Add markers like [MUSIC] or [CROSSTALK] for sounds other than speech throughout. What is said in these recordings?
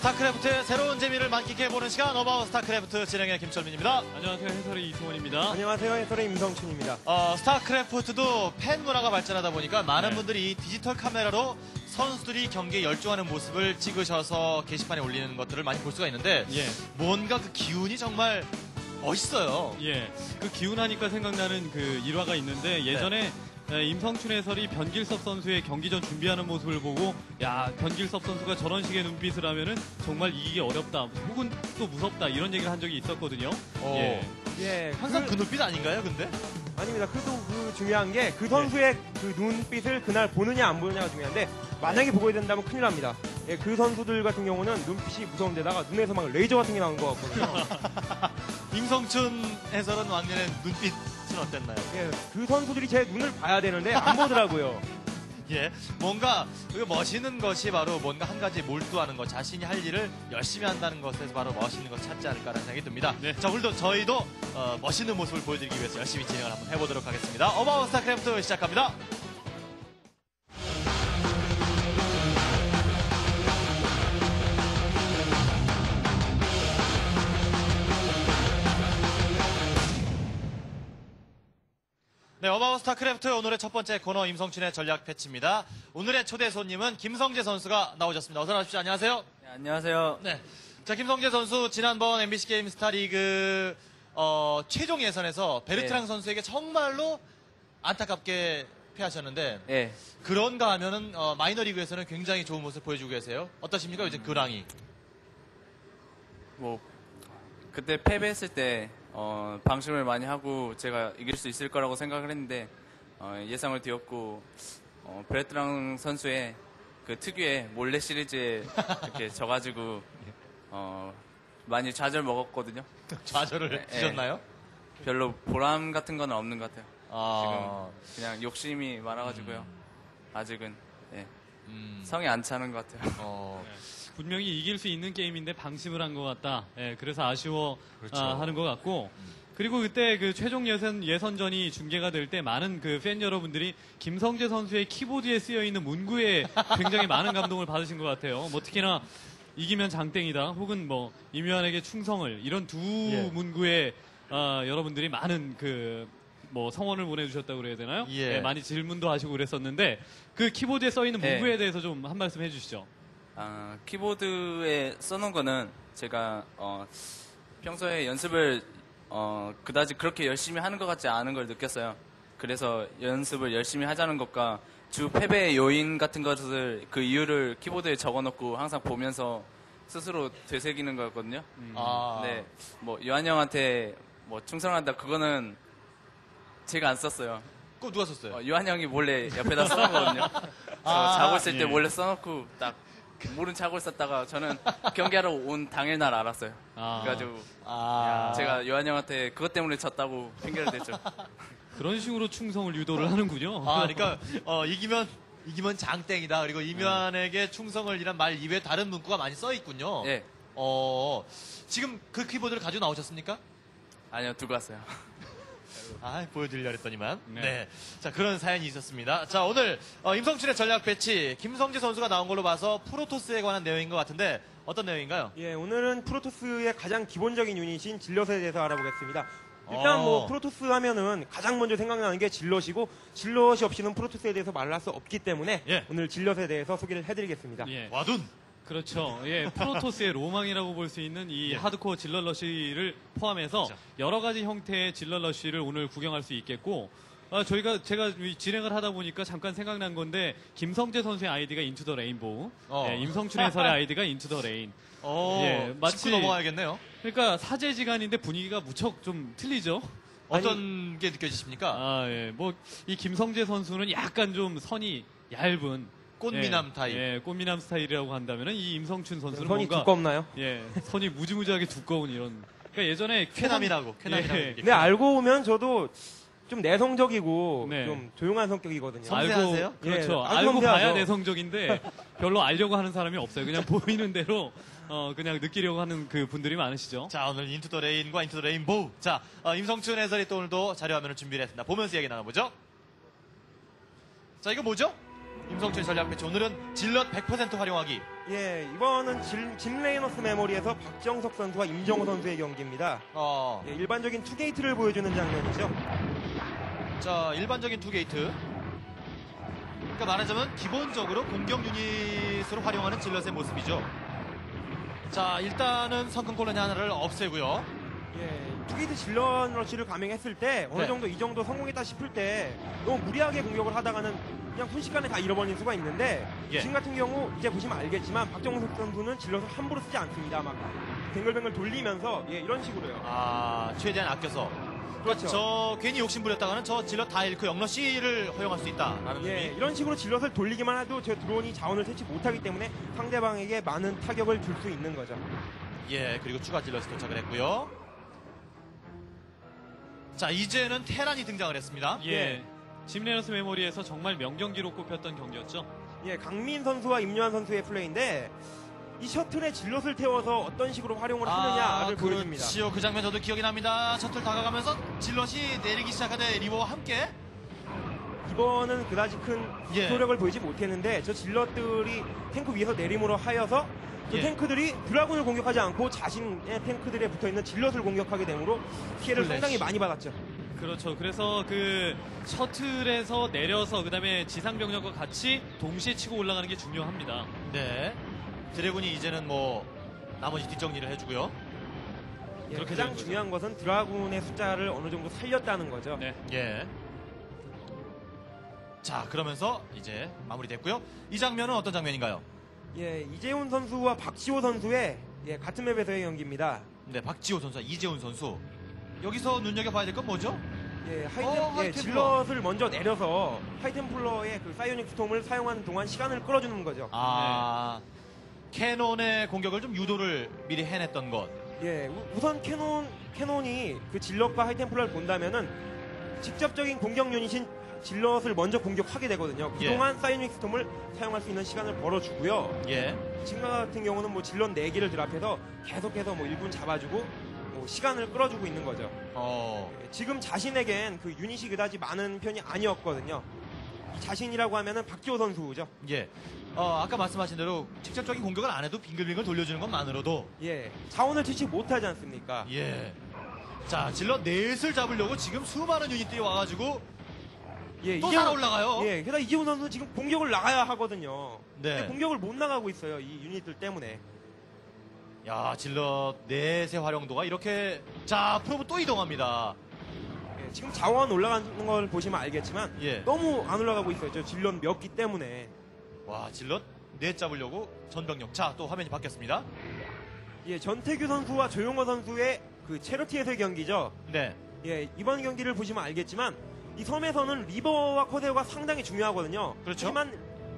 스타크래프트의 새로운 재미를 만끽해보는 시간 About 스타크래프트 진행의 김철민입니다. 안녕하세요. 해설의 이승원입니다. 안녕하세요. 해설의 임성춘입니다. 어, 스타크래프트도 팬 문화가 발전하다 보니까 많은 네. 분들이 디지털 카메라로 선수들이 경기에 열중하는 모습을 찍으셔서 게시판에 올리는 것들을 많이 볼 수가 있는데 예, 뭔가 그 기운이 정말 멋있어요. 예. 그 기운하니까 생각나는 그 일화가 있는데 예전에 에, 임성춘 해설이 변길섭 선수의 경기 전 준비하는 모습을 보고 야 변길섭 선수가 저런 식의 눈빛을 하면은 정말 이기기 어렵다 혹은 또 무섭다 이런 얘기를 한 적이 있었거든요. 어. 예. 예, 항상 그 그, 눈빛 아닌가요, 근데? 아닙니다. 그도 그 중요한 게 그 선수의 그 눈빛을 그날 보느냐 안 보느냐가 중요한데 만약에 보게 된다면 큰일 납니다. 예, 그 선수들 같은 경우는 눈빛이 무서운 데다가 눈에서 막 레이저 같은 게 나오는 것 같거든요. [LAUGHS] 임성춘 해설은 왕년의 눈빛 은 어땠나요? 예, 그 선수들이 제 눈을 봐야 되는데 안 보더라고요. [LAUGHS] 예, 뭔가 그 멋있는 것이 바로 뭔가 한 가지 몰두하는 것, 자신이 할 일을 열심히 한다는 것에서 바로 멋있는 것을 찾지 않을까라는 생각이 듭니다. 네. 자, 오늘도 저희도 어, 멋있는 모습을 보여드리기 위해서 열심히 진행을 한번 해보도록 하겠습니다. About 스타크래프트 시작합니다. 네, About 스타크래프트 오늘의 첫 번째 코너 임성춘의 전략 패치입니다. 오늘의 초대 손님은 김성재 선수가 나오셨습니다. 어서 나오십시오. 안녕하세요. 네, 안녕하세요. 네. 자, 김성재 선수 지난번 MBC 게임 스타리그 어, 최종 예선에서 베르트랑 네. 선수에게 정말로 안타깝게 패하셨는데 예. 그런가 하면은 어, 마이너리그에서는 굉장히 좋은 모습 보여주고 계세요. 어떠십니까? 요즘 근황이. 뭐 그때 패배했을 때 어, 방심을 많이 하고 제가 이길 수 있을 거라고 생각을 했는데 어, 예상을 뒤엎고 어, 브레트랑 선수의 그 특유의 몰래 시리즈에 이렇게 [LAUGHS] 져가지고 어, 많이 좌절 먹었거든요. 좌절을 네, 주셨나요? 별로 보람 같은 건 없는 것 같아요. 아, 지금 그냥 욕심이 많아가지고요. 아직은 예. 음, 성이 안 차는 것 같아요. 어, 분명히 이길 수 있는 게임인데 방심을 한 것 같다. 예, 그래서 아쉬워 그렇죠. 아, 하는 것 같고. 그리고 그때 그 최종 예선 예선전이 중계가 될 때 많은 그 팬 여러분들이 김성재 선수의 키보드에 쓰여 있는 문구에 [LAUGHS] 굉장히 많은 감동을 받으신 것 같아요. 뭐 특히나 이기면 장땡이다, 혹은 뭐 임요한에게 충성을 이런 두 예. 문구에 아, 여러분들이 많은 그 뭐 성원을 보내주셨다고 그래야 되나요? 예. 많이 질문도 하시고 그랬었는데 그 키보드에 써 있는 예. 문구에 대해서 좀 한 말씀 해주시죠. 아, 키보드에 써놓은 거는 제가 어, 평소에 연습을 어, 그다지 그렇게 열심히 하는 것 같지 않은 걸 느꼈어요. 그래서 연습을 열심히 하자는 것과 주 패배의 요인 같은 것을 그 이유를 키보드에 적어놓고 항상 보면서 스스로 되새기는 거였거든요. 아, 네, 뭐 요한 형한테 뭐 충성한다 그거는 제가 안 썼어요. 그거 누가 썼어요? 어, 요한 형이 몰래 옆에다 써놓거든요. 아, [LAUGHS] 자고 있을 때 예. 몰래 써놓고 딱 모른 자고 있었다가 저는 경기하러 온 당일날 알았어요. 아. 그래가지고 아, 제가 요한 형한테 그것 때문에 졌다고 핑계를 댔죠. [LAUGHS] 그런 식으로 충성을 유도를 하는군요. 아, 그러니까 어, 이기면 이기면 장땡이다. 그리고 임요한에게 충성을 이란 말 이외에 다른 문구가 많이 써 있군요. 예, 어, 지금 그 키보드를 가지고 나오셨습니까? 아니요 두고 왔어요. 아, 보여드리려 했더니만. 네. 네. 자, 그런 사연이 있었습니다. 자, 오늘 어, 임성춘의 전략 배치 김성재 선수가 나온 걸로 봐서 Protoss에 관한 내용인 것 같은데 어떤 내용인가요? 예, 오늘은 Protoss의 가장 기본적인 유닛인 zealot에 대해서 알아보겠습니다. 일단 어. 뭐 Protoss 하면은 가장 먼저 생각나는 게 zealot이고 zealot이 없이는 Protoss에 대해서 말할 수 없기 때문에 예. 오늘 zealot에 대해서 소개를 해드리겠습니다. 예, 와둔. 그렇죠. 예, Protoss의 로망이라고 볼 수 있는 이 예. 하드코어 zealot 러시를 포함해서 그렇죠. 여러 가지 형태의 zealot 러시를 오늘 구경할 수 있겠고, 아, 저희가 제가 이 진행을 하다 보니까 잠깐 생각난 건데 김성재 선수의 아이디가 Into the Rainbow, 어. 예, 임성춘 해설의 아이디가 Into the Rain. 어, 예, 마치- 넘어가야겠네요. 그러니까 사제지간인데 분위기가 무척 좀 틀리죠. 어떤 게 느껴지십니까? 아, 예, 뭐 이 김성재 선수는 약간 좀 선이 얇은 꽃미남 예, 타입. 예, 꽃미남 스타일이라고 한다면은 이 임성춘 선수는 선이 뭔가 두껍나요? 예, 선이 무지무지하게 두꺼운 이런. 그러니까 예전에 쾌남이라고, 쾌남이라고. 예. 근데 알고 보면 저도 좀 내성적이고 네. 좀 조용한 성격이거든요. 섬- 섬세하세요? 알고 그렇죠. 예, 알고 봐야 섬세하죠. 내성적인데 별로 알려고 하는 사람이 없어요. 그냥 보이는 대로 어, 그냥 느끼려고 하는 그 분들이 많으시죠. 자, 오늘 Into the Rain과 Into the Rainbow. 자, 어, 임성춘 해설이 또 오늘도 자료화면을 준비를 했습니다. 보면서 얘기 나눠보죠. 자, 이거 뭐죠? 임성춘 전략 배치. 오늘은 zealot 100% 활용하기. 예, 이번은 짐, Jim Raynor's Memory에서 박정석 선수와 임정호 선수의 경기입니다. 어, 예, 일반적인 two gate를 보여주는 장면이죠. 자, 일반적인 two gate. 그러니까 말하자면 기본적으로 공격 유닛으로 활용하는 zealot의 모습이죠. 자, 일단은 sunken colony 하나를 없애고요. 예, two gate zealot 러시를 감행했을 때 어느 네. 정도 이 정도 성공했다 싶을 때 너무 무리하게 공격을 하다가는 그냥 순식간에 다 잃어버릴 수가 있는데 예. 지금 같은 경우 이제 보시면 알겠지만 박정석 선수는 zealot을 함부로 쓰지 않습니다. 막 뱅글뱅글 돌리면서 예, 이런 식으로요. 아, 최대한 아껴서. 그렇죠. 저 괜히 욕심 부렸다가는 저 zealot 다 잃고 역러시를 허용할 수 있다라는 예, 의미. 이런 식으로 zealot을 돌리기만 해도 저 드론이 자원을 채취 못하기 때문에 상대방에게 많은 타격을 줄 수 있는 거죠. 예, 그리고 추가 질럿이 도착을 했고요. 자, 이제는 테란이 등장을 했습니다. 예. 예. 짐레너스 메모리에서 정말 명경기로 꼽혔던 경기였죠. 예, 강민 선수와 임요한 선수의 플레이인데 이 셔틀에 질럿을 태워서 어떤 식으로 활용을 하느냐를 보여줍니다. 그렇지요. 그 장면 저도 기억이 납니다. 셔틀 다가가면서 질럿이 내리기 시작하되 리버와 함께 이번은 그다지 큰 예. 소력을 보이지 못했는데 저 질럿들이 탱크 위에서 내림으로 하여서 그 예. 탱크들이 dragoon을 공격하지 않고 자신의 탱크들에 붙어 있는 zealot을 공격하게 되므로 피해를 splash. 상당히 많이 받았죠. 그렇죠. 그래서 그 셔틀에서 내려서 그다음에 지상 병력과 같이 동시에 치고 올라가는 게 중요합니다. 네. dragoon이 이제는 뭐 나머지 뒷정리를 해주고요. 예, 그렇게 가장. 중요한 것은 dragoon의 숫자를 어느 정도 살렸다는 거죠. 네. 예. 자, 그러면서 이제 마무리됐고요. 이 장면은 어떤 장면인가요? 예, 이재훈 선수와 박지호 선수의 예, 같은 맵에서의 경기입니다. 네, 박지호 선수와 이재훈 선수. 여기서 눈여겨봐야 될 건 뭐죠? 예, high tem, 어, 예. zealot을 먼저 내려서 high templar의 그 psionic storm을 사용하는 동안 시간을 끌어주는 거죠. 아, cannon의 공격을 좀 유도를 미리 해냈던 것. 예, 우- 우선 cannon, cannon이 그 zealot과 high templar를 본다면은 직접적인 공격 유닛인 질럿을 먼저 공격하게 되거든요. 예. 그동안 사이오닉 스톰을 사용할 수 있는 시간을 벌어주고요. 예. 지금 같은 경우는 뭐 질럿 4개를 드랍해서 계속해서 뭐 1분 잡아주고 뭐 시간을 끌어주고 있는 거죠. 어, 예, 지금 자신에겐 그 유닛이 그다지 많은 편이 아니었거든요. 이 자신이라고 하면은 박지호 선수죠. 예. 어, 아까 말씀하신 대로 직접적인 공격을 안 해도 빙글빙글 돌려주는 것만으로도 예, 자원을 채취 못하지 않습니까? 예. 자, zealot 넷을 잡으려고 지금 수많은 유닛들이 와가지고 예, 또 이재훈- 살아 올라가요. 예, 게다가 이재훈 선수 지금 공격을 나가야 하거든요. 네. 근데 공격을 못 나가고 있어요. 이 유닛들 때문에. 야, zealot 넷의 활용도가 이렇게 자, probe 또 이동합니다. 예, 지금 자원 올라가는 걸 보시면 알겠지만 예. 너무 안 올라가고 있어요. 저 zealot 몇기 때문에. 와, zealot 넷 잡으려고 전병력. 자, 또 화면이 바뀌었습니다. 예, 전태규 선수와 조용호 선수의 그 Charity에서의 경기죠. 네. 예, 이번 경기를 보시면 알겠지만 이 섬에서는 reaver와 corsair가 상당히 중요하거든요. 그렇죠. 하지만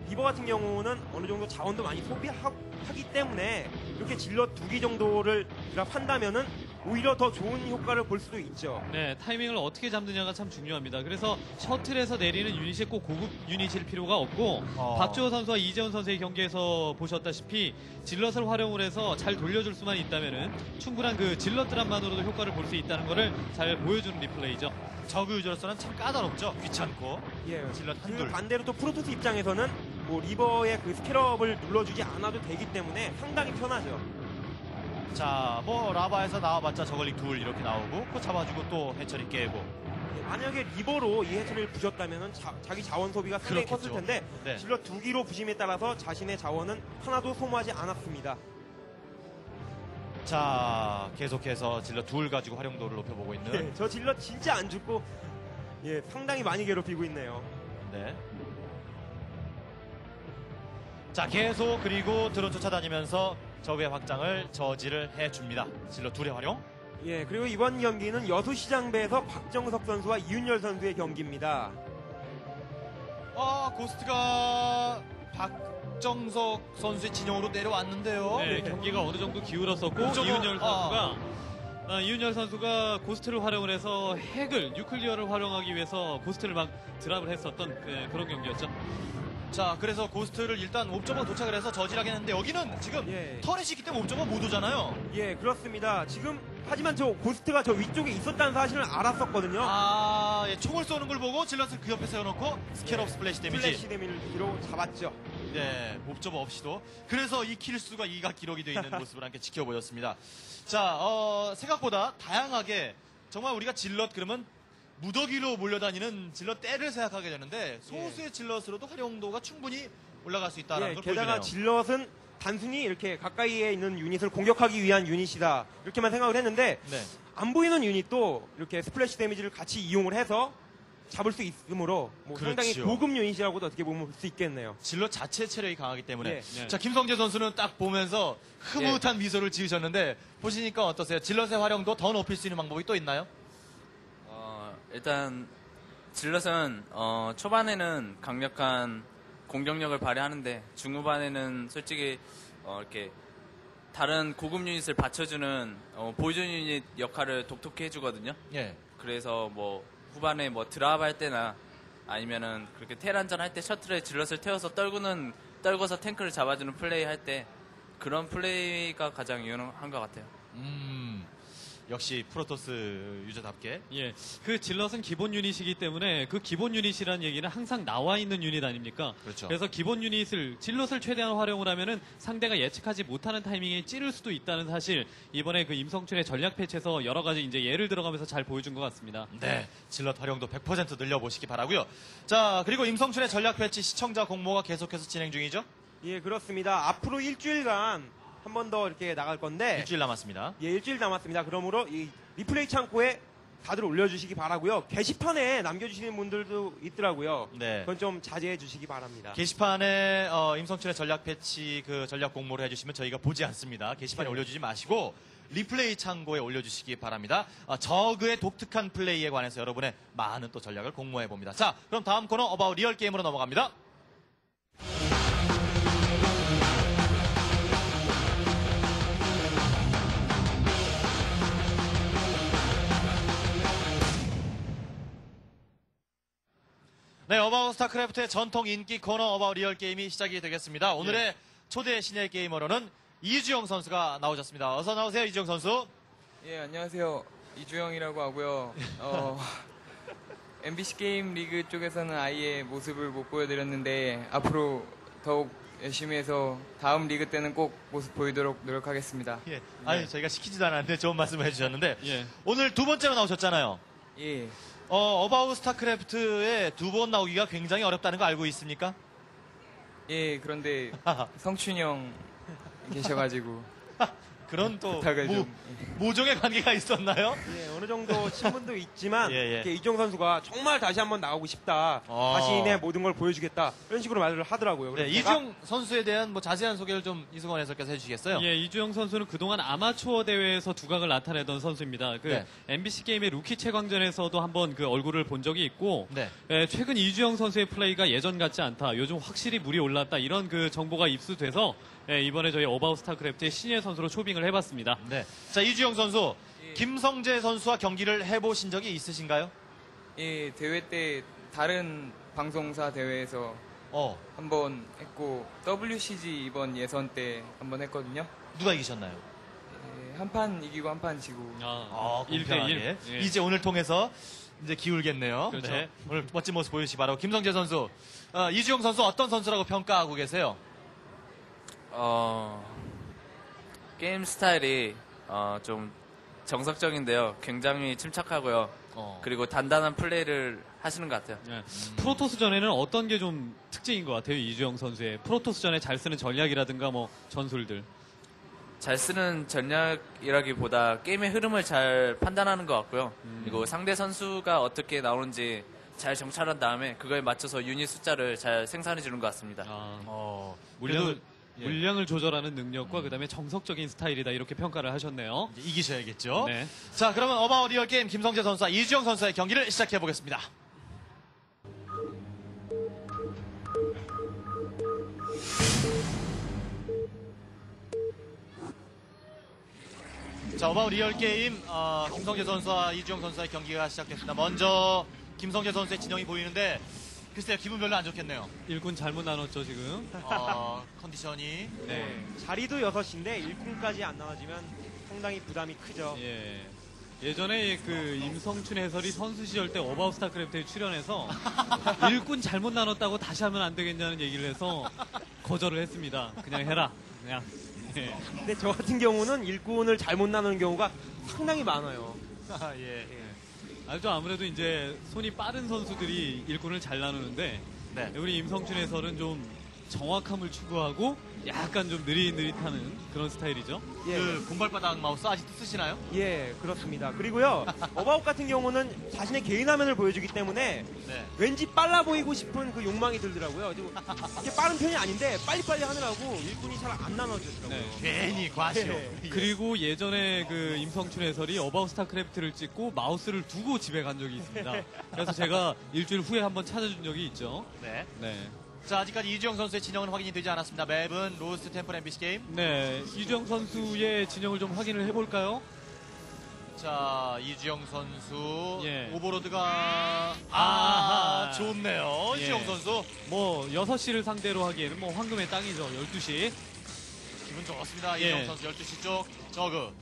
reaver 같은 경우는 어느 정도 자원도 많이 소비하기 때문에 이렇게 zealot 두 기 정도를 drop한다면은 오히려 더 좋은 효과를 볼 수도 있죠. 네, 타이밍을 어떻게 잡느냐가 참 중요합니다. 그래서 셔틀에서 내리는 유닛이 꼭 고급 유닛일 필요가 없고 어. 박지호 선수와 이재훈 선수의 경기에서 보셨다시피 Zealot을 활용을 해서 잘 돌려줄 수만 있다면은 충분한 그 Zealot drop만으로도 효과를 볼 수 있다는 것을 잘 보여주는 replay죠. 저그 유저로서는 참 까다롭죠. 귀찮고. 예, Zealot 그 한둘. 반대로 또 프로토스 입장에서는 뭐 Reaver의 그 Scarab을 눌러주지 않아도 되기 때문에 상당히 편하죠. 자, 뭐 Larva에서 나와봤자 Zergling 둘 이렇게 나오고 그거 잡아주고 또 Hatchery 깨고. 예, 만약에 Reaver로 이 Hatchery를 부셨다면 자, 기 자원 소비가 상당히. 컸을 텐데 네. Zealot 두 기로 부심에 따라서 자신의 자원은 하나도 소모하지 않았습니다. 자, 계속해서 질럿 둘 가지고 활용도를 높여보고 있는. 예, 저 질럿 진짜 안 죽고 예, 상당히 많이 괴롭히고 있네요. 네. 자, 계속 그리고 드론 쫓아다니면서 적의 확장을 저지를 해줍니다. 질럿 둘의 활용. 예, 그리고 이번 경기는 여수시장배에서 박정석 선수와 이윤열 선수의 경기입니다. 아, 고스트가 박정석 선수의 진영으로 내려왔는데요. 네, 경기가 어느 정도 기울었었고 이윤열 아. 선수가 아, 이윤열 선수가 Ghost를 활용을 해서 핵을 nuclear를 활용하기 위해서 Ghost를 막 drop을 했었던 그, 그런 경기였죠. 자, 그래서 Ghost를 일단 옵저버 도착을 해서 저지하게 했는데 여기는 지금 예. Turret이 있기 때문에 옵저버 못 오잖아요. 예, 그렇습니다. 지금 하지만 저 Ghost가 저 위쪽에 있었다는 사실을 알았었거든요. 아, 예, 총을 쏘는 걸 보고 Zealot을 그 옆에 세워놓고 Scarab splash damage. 플래시 damage로 잡았죠. 네, 옵저버 없이도. 그래서 이 kill수가 2가 기록이 되어 있는 [LAUGHS] 모습을 함께 지켜보였습니다. 자, 어, 생각보다 다양하게 정말 우리가 Zealot 그러면 무더기로 몰려다니는 Zealot 떼를 생각하게 되는데 소수의 Zealot으로도 활용도가 충분히 올라갈 수 있다는 예, 걸 게다가 보여주네요. Zealot은 단순히 이렇게 가까이에 있는 유닛을 공격하기 위한 유닛이다 이렇게만 생각을 했는데 네. 안 보이는 유닛도 이렇게 splash damage를 같이 이용을 해서 잡을 수 있으므로 뭐 상당히 그렇지요. 고급 유닛이라고도 어떻게 보면 볼 수 있겠네요. Zealot 자체 체력이 강하기 때문에. 예. 네. 자, 김성재 선수는 딱 보면서 흐뭇한 미소를 지으셨는데 보시니까 어떠세요? Zealot의 활용도 더 높일 수 있는 방법이 또 있나요? 어, 일단 Zealot은 어, 초반에는 강력한 공격력을 발휘하는데 중후반에는 솔직히 어, 이렇게 다른 고급 유닛을 받쳐주는 어, 보조 유닛 역할을 톡톡히 해주거든요. 예. 그래서 뭐 후반에 뭐 drop 할 때나 아니면은 그렇게 테란전 할 때 셔틀에 Zealot을 태워서 떨구는 떨궈서 탱크를 잡아주는 플레이 할 때 그런 플레이가 가장 유용한 것 같아요. 음. 역시 프로토스 유저답게 예, 그 Zealot은 기본 유닛이기 때문에 그 기본 유닛이라는 얘기는 항상 나와 있는 유닛 아닙니까? 그렇죠. 래서 기본 유닛을 Zealot을 최대한 활용을 하면은 상대가 예측하지 못하는 타이밍에 찌를 수도 있다는 사실 이번에 그 임성춘의 전략 패치에서 여러 가지 이제 예를 들어가면서 잘 보여준 것 같습니다. 네, Zealot 활용도 100% 늘려보시기 바라고요. 자, 그리고 임성춘의 전략 패치 시청자 공모가 계속해서 진행 중이죠? 예, 그렇습니다. 앞으로 일주일간 한 번 더 이렇게 나갈 건데 일주일 남았습니다. 예, 일주일 남았습니다. 그러므로 이 리플레이 창고에 다들 올려주시기 바라고요. 게시판에 남겨주시는 분들도 있더라고요. 네. 그건 좀 자제해 주시기 바랍니다. 게시판에 어, 임성춘의 전략 패치 그 전략 공모를 해주시면 저희가 보지 않습니다. 게시판에 네. 올려주지 마시고 리플레이 창고에 올려주시기 바랍니다. 어, 저그의 독특한 플레이에 관해서 여러분의 많은 또 전략을 공모해 봅니다. 자, 그럼 다음 코너 About Real Game으로 넘어갑니다. 네, About 스타크래프트의 전통 인기 코너 About Real Game이 시작이 되겠습니다. 오늘의 초대 신예 게이머로는 이주영 선수가 나오셨습니다. 어서 나오세요, 이주영 선수. 예, 안녕하세요. 이주영이라고 하고요. 어, [LAUGHS] MBC 게임 리그 쪽에서는 아예 모습을 못 보여드렸는데 앞으로 더욱 열심히 해서 다음 리그 때는 꼭 모습 보이도록 노력하겠습니다. 예. 아니, 저희가 시키지도 않았는데 좋은 말씀을 해주셨는데 예. 오늘 두 번째로 나오셨잖아요. 예, 어, About 스타크래프트에 두 번 나오기가 굉장히 어렵다는 거 알고 있습니까? 예, 그런데 [LAUGHS] 성춘이 형 계셔가지고 [LAUGHS] 그런 또 모, 좀. 모종의 관계가 있었나요? 예, 어느 정도 친분도 있지만 [LAUGHS] 예, 예. 이렇게 이주영 선수가 정말 다시 한번 나오고 싶다. 어. 자신의 모든 걸 보여주겠다. 이런 식으로 말을 하더라고요. 네, 이주영 선수에 대한 뭐 자세한 소개를 좀 이승원 해설께서 해주시겠어요? 예, 이주영 선수는 그동안 아마추어 대회에서 두각을 나타내던 선수입니다. 그 네. MBC 게임의 루키 최강전에서도 한번 그 얼굴을 본 적이 있고 네. 예, 최근 이주영 선수의 플레이가 예전 같지 않다. 요즘 확실히 물이 올랐다. 이런 그 정보가 입수돼서 예, 이번에 저희 어바웃 스타크래프트의 신예 선수로 초빙을 해봤습니다. 네. 자, 이주영 선수. 예. 김성재 선수와 경기를 해보신 적이 있으신가요? 예, 대회 때 다른 방송사 대회에서 어. 한번 했고 WCG 이번 예선 때 한번 했거든요. 누가 이기셨나요? 예, 한판 이기고 한 판 지고 아, 1대1. 공평하게. 예. 이제 오늘 통해서 이제 기울겠네요. 그렇죠. 네. 오늘 멋진 모습 보여주시기 바라고. 김성재 선수. 어, 이주영 선수 어떤 선수라고 평가하고 계세요? 어, 게임 스타일이 어, 좀 정석적인데요. 굉장히 침착하고요. 어. 그리고 단단한 플레이를 하시는 것 같아요. 예. 프로토스 전에는 어떤 게 좀 특징인 것 같아요, 이주영 선수의 프로토스 전에 잘 쓰는 전략이라든가 뭐 전술들. 잘 쓰는 전략이라기보다 게임의 흐름을 잘 판단하는 것 같고요. 그리고 상대 선수가 어떻게 나오는지 잘 정찰한 다음에 그거에 맞춰서 유닛 숫자를 잘 생산해 주는 것 같습니다. 아, 어. 물량을 그래도, 예. 물량을 조절하는 능력과 그다음에 정석적인 스타일이다 이렇게 평가를 하셨네요. 이제 이기셔야겠죠. 네. 자, 그러면 About Real Game 김성재 선수와 이주영 선수의 경기를 시작해 보겠습니다. 자, About Real Game 어, 김성재 선수와 이주영 선수의 경기가 시작됐습니다. 먼저 김성재 선수의 진영이 보이는데 글쎄요 기분 별로 안 좋겠네요. 일꾼 잘못 나눴죠 지금. 어, 컨디션이 네. 자리도 6시인데 일꾼까지 안 나와지면 상당히 부담이 크죠. 예. 예전에 그 임성춘 해설이 선수 시절 때 About 스타크래프트에 출연해서 [LAUGHS] 일꾼 잘못 나눴다고 다시 하면 안 되겠냐는 얘기를 해서 거절을 했습니다. 그냥 해라. 그냥. 예. 근데 저 같은 경우는 일꾼을 잘못 나누는 경우가 상당히 많아요. [LAUGHS] 아, 예. 아주 아무래도 이제 손이 빠른 선수들이 일꾼을 잘 나누는데 네. 우리 임성춘 해설은 좀 정확함을 추구하고 약간 좀 느릿느릿하는 그런 스타일이죠. 예. 그 곰발바닥 마우스 아직도 쓰시나요? 예, 그렇습니다. 그리고요, About 같은 경우는 자신의 개인 화면을 보여주기 때문에 네. 왠지 빨라 보이고 싶은 그 욕망이 들더라고요. 좀 이게 빠른 편이 아닌데 빨리빨리 하느라고 일꾼이 잘 안 나눠지더라고요. 네. 괜히 과시오. 예. 그리고 예전에 그 임성춘 해설이 어바웃 스타크래프트를 찍고 마우스를 두고 집에 간 적이 있습니다. 그래서 제가 일주일 후에 한번 찾아준 적이 있죠. 네. 네. 자, 아직까지 이주영 선수의 진영은 확인이 되지 않았습니다. map은 로스트 템플 MBC 게임. 네. 이주영 선수의 진영을 좀 확인을 해볼까요? 자, 이주영 선수. 예. overlord가. 아, 아하. 좋네요. 예. 이주영 선수. 뭐 6시를 상대로 하기에는 뭐 황금의 땅이죠. 12시. 기분 좋습니다. 예. 이주영 선수 12시 쪽. 저그.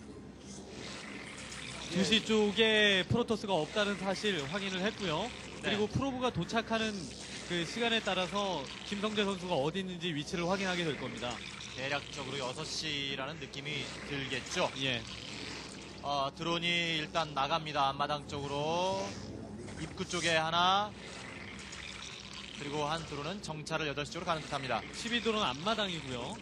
2시 쪽에 프로토스가 없다는 사실 확인을 했고요. 그리고 프로브가 도착하는 그 시간에 따라서 김성재 선수가 어디 있는지 위치를 확인하게 될 겁니다. 대략적으로 6시라는 느낌이 들겠죠. 예. 어, 드론이 일단 나갑니다. 앞마당 쪽으로. 입구 쪽에 하나. 그리고 한 드론은 정찰을 8시 쪽으로 가는 듯 합니다. 12도는 앞마당이고요.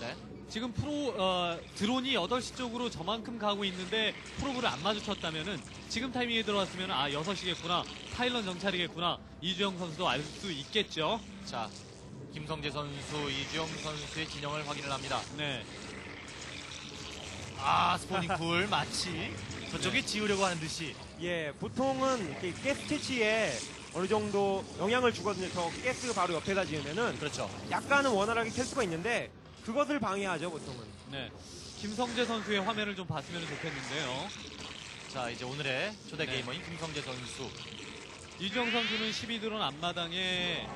네. 지금 프로 어, 드론이 8시 쪽으로 저만큼 가고 있는데 프로브를 안 마주쳤다면은 지금 타이밍에 들어왔으면 아 6시겠구나 파일런 정찰이겠구나 이주영 선수도 알 수 있겠죠. 자, 김성재 선수, 이주영 선수의 진영을 확인을 합니다. 네. 아, 스포닝풀 [LAUGHS] 마치 저쪽에 지으려고 하는 듯이. 예, 보통은 이렇게 가스 채취에 어느 정도 영향을 주거든요. 저 가스 바로 옆에다 지으면은 그렇죠. 약간은 원활하게 캘 수가 있는데 그것을 방해하죠, 보통은. 네. 김성재 선수의 화면을 좀 봤으면 좋겠는데요. 자, 이제 오늘의 초대 네. 게이머인 김성재 선수. 이주영 선수는 12드론 앞마당에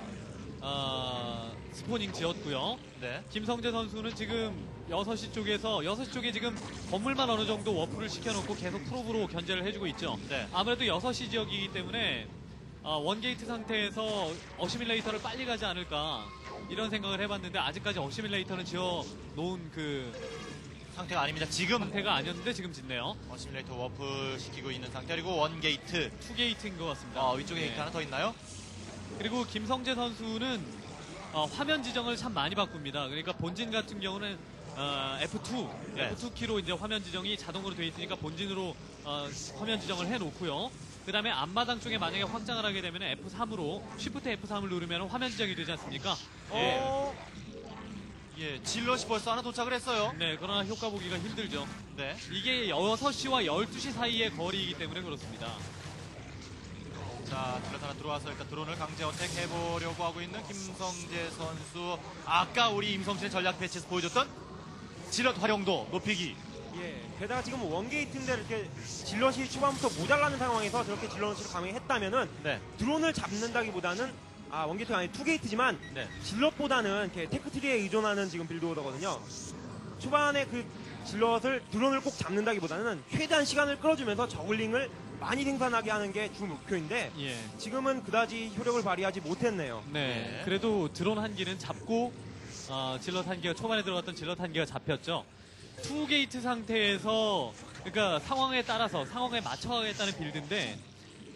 어, 스포닝 지었고요. 네. 김성재 선수는 지금 6시 쪽에서 6시 쪽에 지금 건물만 어느 정도 warp를 시켜놓고 계속 probe로 견제를 해주고 있죠. 네. 아무래도 6시 지역이기 때문에 어, one gate 상태에서 assimilator를 빨리 가지 않을까 이런 생각을 해봤는데 아직까지 assimilator는 지어 놓은 그 상태가 아닙니다. 지금 상태가 아니었는데 지금 짓네요. assimilator warp 시키고 있는 상태 그리고 one gate. two gate인 것 같습니다. 어, 위쪽에 네. 게이트 하나 더 있나요? 그리고 김성재 선수는 어, 화면 지정을 참 많이 바꿉니다. 그러니까 본진 같은 경우는 어, F2, 네. F2 키로 이제 화면 지정이 자동으로 되어 있으니까 본진으로 어, 화면 지정을 해놓고요. 그 다음에 앞마당 쪽에 만약에 확장을 하게 되면 F3으로 쉬프트 F3을 누르면 화면 지정이 되지 않습니까? 예. 어. 예, 질럿이 벌써 하나 도착을 했어요. 네, 그러나 효과 보기가 힘들죠. 네. 이게 6시와 12시 사이의 거리이기 때문에 그렇습니다. 자, 질럿 하나 들어와서 일단 드론을 강제 어택 해보려고 하고 있는 김성재 선수. 아까 우리 임성춘의 전략 패치에서 보여줬던 zealot 활용도 높이기. 예, 게다가 지금 one gate인데 이렇게 zealot이 초반부터 모자라는 상황에서 저렇게 zealot을 감행했다면은 네. 드론을 잡는다기보다는 아 one gate가 아니 two gate지만 네. zealot보다는 이렇게 tech tree에 의존하는 지금 build order거든요. 초반에 그 zealot을 드론을 꼭 잡는다기보다는 최대한 시간을 끌어주면서 zergling을 많이 생산하게 하는 게 주 목표인데 예. 지금은 그다지 효력을 발휘하지 못했네요. 네. 네. 그래도 드론 한 기는 잡고 어, zealot 한 기가 초반에 들어갔던 zealot 한 기가 잡혔죠. two gate 상태에서 그러니까 상황에 따라서 상황에 맞춰가겠다는 build인데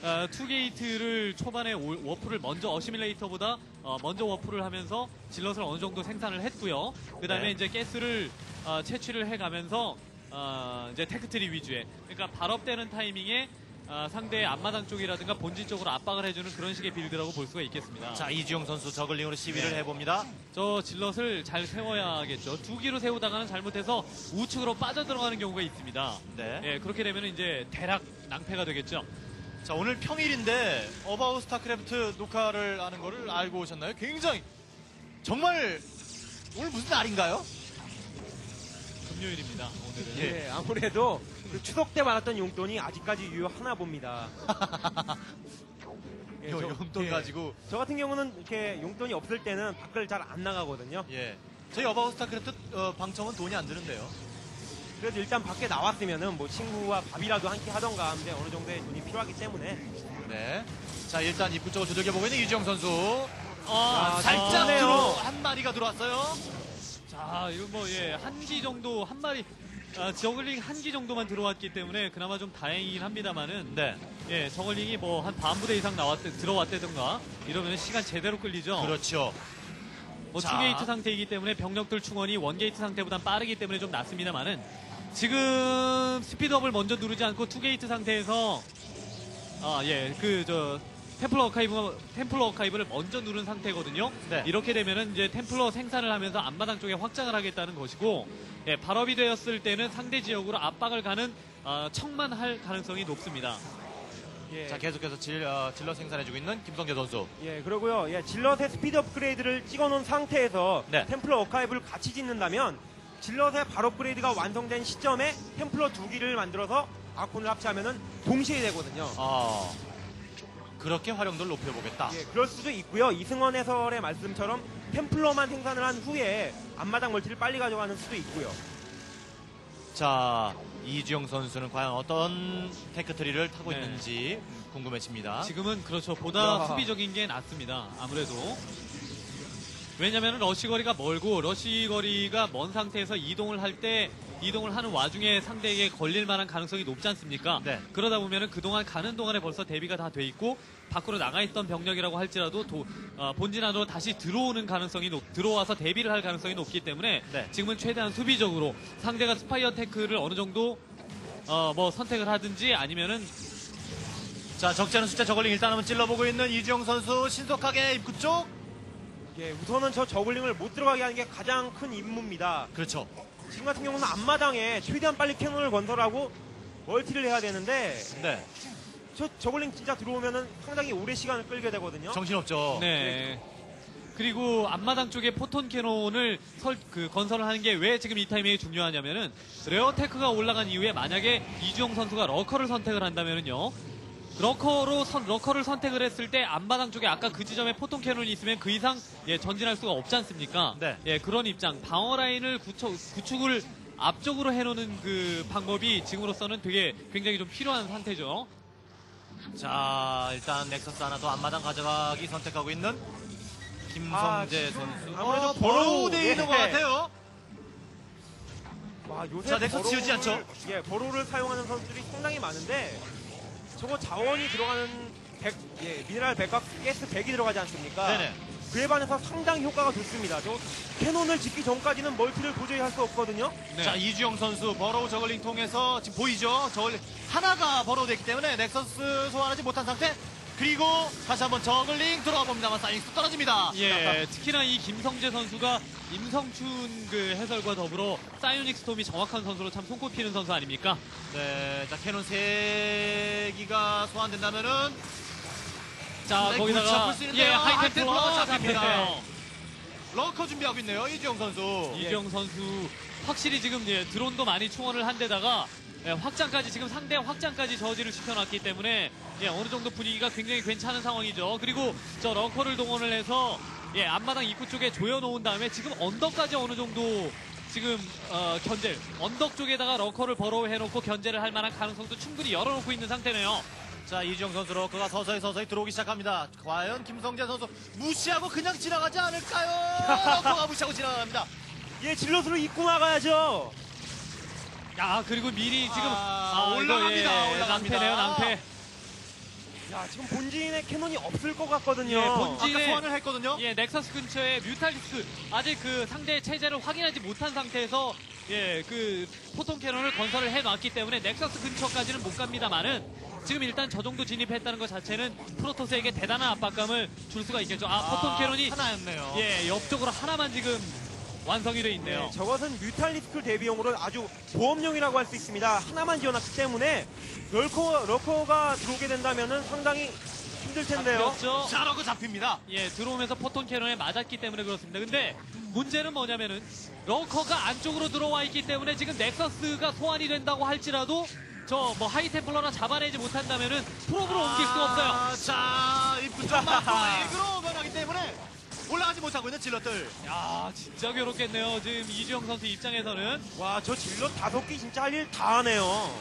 어, two gate를 초반에 올- warp를 먼저 assimilator보다 어, 먼저 warp를 하면서 zealot을 어느 정도 생산을 했고요. 그 다음에 네. 이제 가스를 어, 채취를 해가면서 어, 이제 tech tree 위주의 그러니까 발업되는 타이밍에 어, 상대의 앞마당 쪽이라든가 본진 쪽으로 압박을 해주는 그런 식의 build라고 볼 수가 있겠습니다. 자, 이주영 선수 zergling으로 시비를 해봅니다. 저 zealot을 잘 세워야겠죠. 두 기로 세우다가는 잘못해서 우측으로 빠져 들어가는 경우가 있습니다. 네. 예, 그렇게 되면 이제 대략 낭패가 되겠죠. 자, 오늘 평일인데 어바웃 스타크래프트 녹화를 하는 거를 알고 오셨나요? 굉장히 정말 오늘 무슨 날인가요? 금요일입니다. 오늘은. 예. 예, 아무래도 그 추석 때 받았던 용돈이 아직까지 유효하나 봅니다. [LAUGHS] 예, 요 저- 용돈 예. 가지고 저 같은 경우는 이렇게 용돈이 없을 때는 밖을 잘 안 나가거든요. 예. 저희 어바웃 스타크래프트 어, 방청은 돈이 안 드는데요. 그래도 일단 밖에 나왔으면은 뭐 친구와 밥이라도 함께 하던가 하는데 어느 정도의 돈이 필요하기 때문에 네. 자, 일단 입구 쪽을 두들겨 보고 있는 이주영 선수. 아, 살짝 좋네요. 들어, 한 마리가 들어왔어요. 자, 이거 뭐, 예, 한기 정도, 한 마리, 아, zergling 한 기 정도만 들어왔기 때문에 그나마 좀 다행이긴 합니다만은. 네. 예, zergling이 뭐, 한 반 부대 이상 나왔, 들어왔다든가, 이러면 시간 제대로 끌리죠. 그렇죠. 뭐, 자. two gate 상태이기 때문에 병력들 충원이 one gate 상태보단 빠르기 때문에 좀 낫습니다만은. 지금 speed up을 먼저 누르지 않고 two gate 상태에서, 아, 예, 그, 저, templar archive, templar archive를 먼저 누른 상태거든요. 네. 이렇게 되면은 이제 templar 생산을 하면서 앞마당 쪽에 확장을 하겠다는 것이고, 예, 발업이 되었을 때는 상대 지역으로 압박을 가는 아, 척만 할 가능성이 높습니다. 예. 자, 계속해서 질, 어, zealot 생산해주고 있는 김성재 선수. 예, 그러고요. 예, zealot의 스피드 업그레이드를 찍어놓은 상태에서 네. templar archive를 같이 짓는다면 zealot의 발 업그레이드가 완성된 시점에 templar 두 기를 만들어서 아콘을 합체하면은 동시에 되거든요. 어, 그렇게 활용도를 높여보겠다. 예, 그럴 수도 있고요. 이승원 해설의 말씀처럼 templar만 생산을 한 후에 앞마당 multi를 빨리 가져가는 수도 있고요. 자, 이주영 선수는 과연 어떤 tech tree를 타고 네. 있는지 궁금해집니다. 지금은 그렇죠. 보다 야. 수비적인 게 낫습니다. 아무래도. 왜냐하면 러시 거리가 멀고 러시 거리가 먼 상태에서 이동을 할 때 이동을 하는 와중에 상대에게 걸릴 만한 가능성이 높지 않습니까? 네. 그러다 보면은 그동안 가는 동안에 벌써 대비가 다 돼 있고 밖으로 나가 있던 병력이라고 할지라도 도- 어, 본진 안으로 다시 들어오는 가능성이 높, 들어와서 대비를 할 가능성이 높기 때문에 네. 지금은 최대한 수비적으로 상대가 spire tech를 어느 정도 어, 뭐 선택을 하든지 아니면은 자, 적지 않은 숫자 zergling 일단 한번 찔러보고 있는 이주영 선수 신속하게 입구 쪽. 예, 우선은 저 zergling을 못 들어가게 하는 게 가장 큰 임무입니다. 그렇죠. 지금 같은 경우는 앞마당에 최대한 빨리 cannon을 건설하고 multi를 해야 되는데 네. 저 zergling 진짜 들어오면은 상당히 오래 시간을 끌게 되거든요. 정신없죠. 네. 그리고 앞마당 쪽에 photon cannon을 설, 그 건설을 하는 게 왜 지금 이 타이밍이 중요하냐면은 lair tech가 올라간 이후에 만약에 이주영 선수가 lurker를 선택을 한다면은요. lurker로 선, lurker를 선택을 했을 때 앞마당 쪽에 아까 그 지점에 photon cannon이 있으면 그 이상 예, 전진할 수가 없지 않습니까? 네. 예, 그런 입장. 방어 라인을 구축, 구축을 앞쪽으로 해놓는 그 방법이 지금으로서는 되게 굉장히 좀 필요한 상태죠. 자, 일단 nexus 하나 더 앞마당 가져가기 선택하고 있는 김성재 아, 선수. 아무래도 어, burrow 돼 예. 있는 것 같아요. 와, 요새 자, nexus burrow를- 지우지 않죠? 예, burrow를 사용하는 선수들이 상당히 많은데 저거 자원이 들어가는 100, 예, 미네랄 100과 가스 100이 들어가지 않습니까? 네네. 그에 반해서 상당히 효과가 좋습니다. 저 cannon을 짓기 전까지는 멀티를 도저히 할 수 없거든요. 네. 자, 이주영 선수 burrow Zergling 통해서 지금 보이죠? Zergling 하나가 burrow 됐기 때문에 Nexus 소환하지 못한 상태. 그리고 다시 한번 Zergling 들어가 봅니다만 Psionic 떨어집니다. 예, 특히나 이 김성제 선수가 임성춘 그 해설과 더불어 Psionic Storm이 정확한 선수로 참 손꼽히는 선수 아닙니까? 네, 자 cannon 세 기가 소환된다면은 자, 네, 거기다가. 예, 하이템플러가 잡혔네요. 잡힙니다. 런커 준비하고 있네요, 이주영 선수. 이경 선수 확실히 지금 예, 드론도 많이 충원을 한 데다가 예, 확장까지 지금 상대 확장까지 저지를 시켜놨기 때문에 예, 어느 정도 분위기가 굉장히 괜찮은 상황이죠. 그리고 저 Lurker를 동원을 해서 예, 앞마당 입구 쪽에 조여놓은 다음에 지금 언덕까지 어느 정도 지금 어, 견제 언덕 쪽에다가 Lurker를 burrow 해놓고 견제를 할 만한 가능성도 충분히 열어놓고 있는 상태네요. 자, 이주영 선수 Lurker가 서서히 서서히 들어오기 시작합니다. 과연 김성제 선수 무시하고 그냥 지나가지 않을까요? [LAUGHS] Lurker가 무시하고 지나갑니다. 예, Zealot으로 입구 막아야죠. 야 그리고 미리 지금 아, 이거, 올라갑니다, 예, 올라갑니다. 낭패네요 낭패. 야, 지금 본진에 cannon이 없을 것 같거든요. 예, 본진- 아까 소환을 했거든요. 예, Nexus 근처에 Mutalisk 아직 그 상대의 체제를 확인하지 못한 상태에서 예, 그 photon cannon을 건설을 해 놨기 때문에 Nexus 근처까지는 못 갑니다만은 지금 일단 저 정도 진입했다는 것 자체는 Protoss에게 대단한 압박감을 줄 수가 있겠죠. 아, photon cannon이 하나였네요. 예, 옆쪽으로 하나만 지금 완성이 돼 있네요. 네, 저것은 Mutalisk 대비용으로 아주 보험용이라고 할 수 있습니다. 하나만 지어놨기 때문에 Lurker, Lurker가 들어오게 된다면 상당히 힘들 텐데요. 그렇죠. 자, 런커 잡힙니다. 예, 들어오면서 photon cannon에 맞았기 때문에 그렇습니다. 근데 문제는 뭐냐면은 런커가 안쪽으로 들어와 있기 때문에 지금 Nexus가 소환이 된다고 할지라도 저 뭐 High Templar나 잡아내지 못한다면은 Probe로 옮길 수가 없어요. 아, 자, 입구 쪽 막고 일그로 변하기 때문에 올라가지 못하고 있는 Zealot들. 야, 진짜 괴롭겠네요. 지금 이주영 선수 입장에서는. 와, 저 Zealot 다섯 개 진짜 할 일 다 하네요.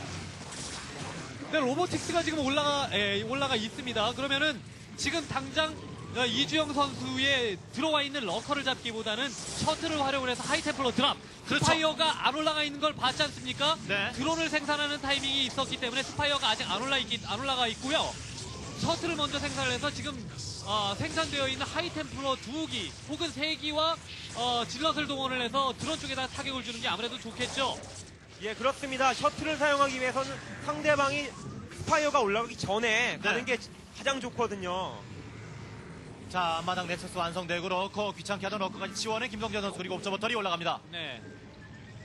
근데 Robotics가 지금 올라가, 예, 올라가 있습니다. 그러면은 지금 당장 어, 이주영 선수의 들어와 있는 Lurker를 잡기보다는 셔틀을 활용을 해서 High Templar drop. 그렇죠. Spire가 안 올라가 있는 걸 봤지 않습니까? 네. 드론을 생산하는 타이밍이 있었기 때문에 Spire가 아직 안 올라 있기, 안 올라가 있고요. 셔틀을 먼저 생산을 해서 지금 어, 생산되어 있는 High Templar 두 기 혹은 세 기와 어, Zealot을 동원을 해서 드론 쪽에다 타격을 주는 게 아무래도 좋겠죠. 예, 그렇습니다. 셔틀을 사용하기 위해서는 상대방이 Spire가 올라가기 전에 가는 게 가장 좋거든요. 자, 앞마당 Nexus 완성되고 Lurker 귀찮게 하던 Lurker까지 지워낸 김성제 선수 그리고 Observatory 올라갑니다. 네.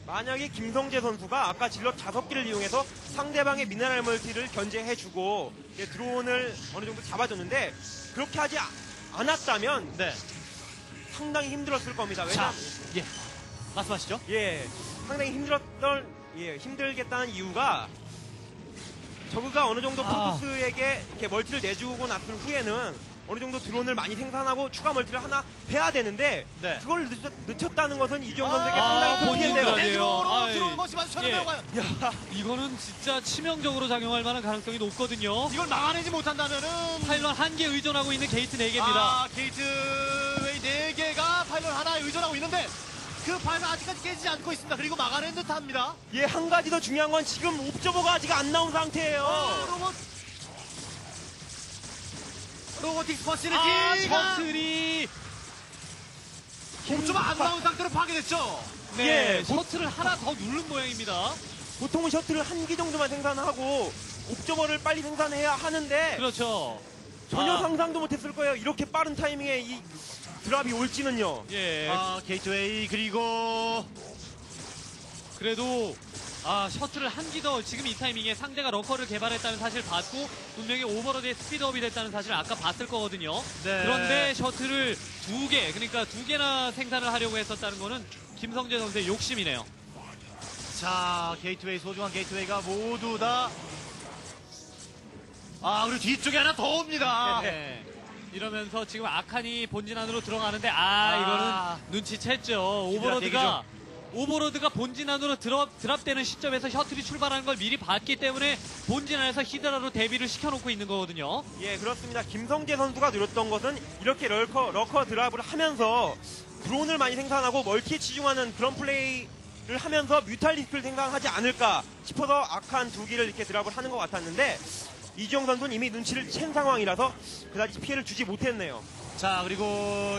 만약에 김성제 선수가 아까 Zealot 다섯 개를 이용해서 상대방의 미네랄 멀티를 견제해주고 예, 드론을 어느 정도 잡아줬는데 그렇게 하지 아- 않았다면 네. 상당히 힘들었을 겁니다. 자, 왜냐면 예. 말씀하시죠. 예, 상당히 힘들었던 예, 힘들겠다는 이유가 저그가 어느 정도 아. 프로토스에게 이렇게 멀티를 내주고 났을 후에는 어느 정도 드론을 많이 생산하고 추가 멀티를 하나 해야 되는데 네. 그걸 늦췄, 다는 것은 선수에게 아, 상당히 큰 본인들 피해인데요. 아니에요. 내주로 아이, 들어오는 것이 맞춰는 예. 과연 야, 이거는 진짜 치명적으로 작용할 만한 가능성이 높거든요. 이걸 막아내지 못한다면은 파일럿 한 개 의존하고 있는 게이트 4개입니다. 아, 게이트웨이 4개가 Pylon 하나에 의존하고 있는데 그 Pylon 아직까지 깨지지 않고 있습니다. 그리고 막아낸 듯 합니다. 예, 한 가지 더 중요한 건 지금 Observer가 아직 안 나온 상태예요. 어, 로봇. Robotics Facility가 아, 셔틀이 좀 안 나온 상태로 파괴됐죠. 네, 예, 셔틀을 하나 더 누른 모양입니다. 보통은 셔틀을 한기 정도만 생산하고 Observer를 빨리 생산해야 하는데 그렇죠. 전혀 아. 상상도 못했을 거예요. 이렇게 빠른 타이밍에 이 drop이 올지는요. 예. 아, 게이트웨이 그리고 그래도 아 셔틀을 한 기 더 지금 이 타이밍에 상대가 Lurker를 개발했다는 사실 봤고 분명히 Overlord의 speed up이 됐다는 사실을 아까 봤을 거거든요. 네. 그런데 셔틀을 두 개, 그러니까 두 개나 생산을 하려고 했었다는 거는 김성제 선수의 욕심이네요. 자, 게이트웨이 소중한 Gateway가 모두 다 아, 그리고 뒤쪽에 하나 더 옵니다. 네. 이러면서 지금 아칸이 본진 안으로 들어가는데 아, 아. 이거는 눈치챘죠. Overlord가 Overlord가 본진 안으로 drop, drop되는 시점에서 셔틀이 출발하는 걸 미리 봤기 때문에 본진 안에서 Hydra로 대비를 시켜놓고 있는 거거든요. 예, 그렇습니다. 김성제 선수가 노렸던 것은 이렇게 Lurker, Lurker drop을 하면서 드론을 많이 생산하고 멀티에 치중하는 그런 플레이 를 하면서 Mutalisk를 생산하지 않을까 싶어서 Archon 두 개를 이렇게 drop을 하는 것 같았는데 이주영 선수는 이미 눈치를 챈 상황이라서 그다지 피해를 주지 못했네요. 자, 그리고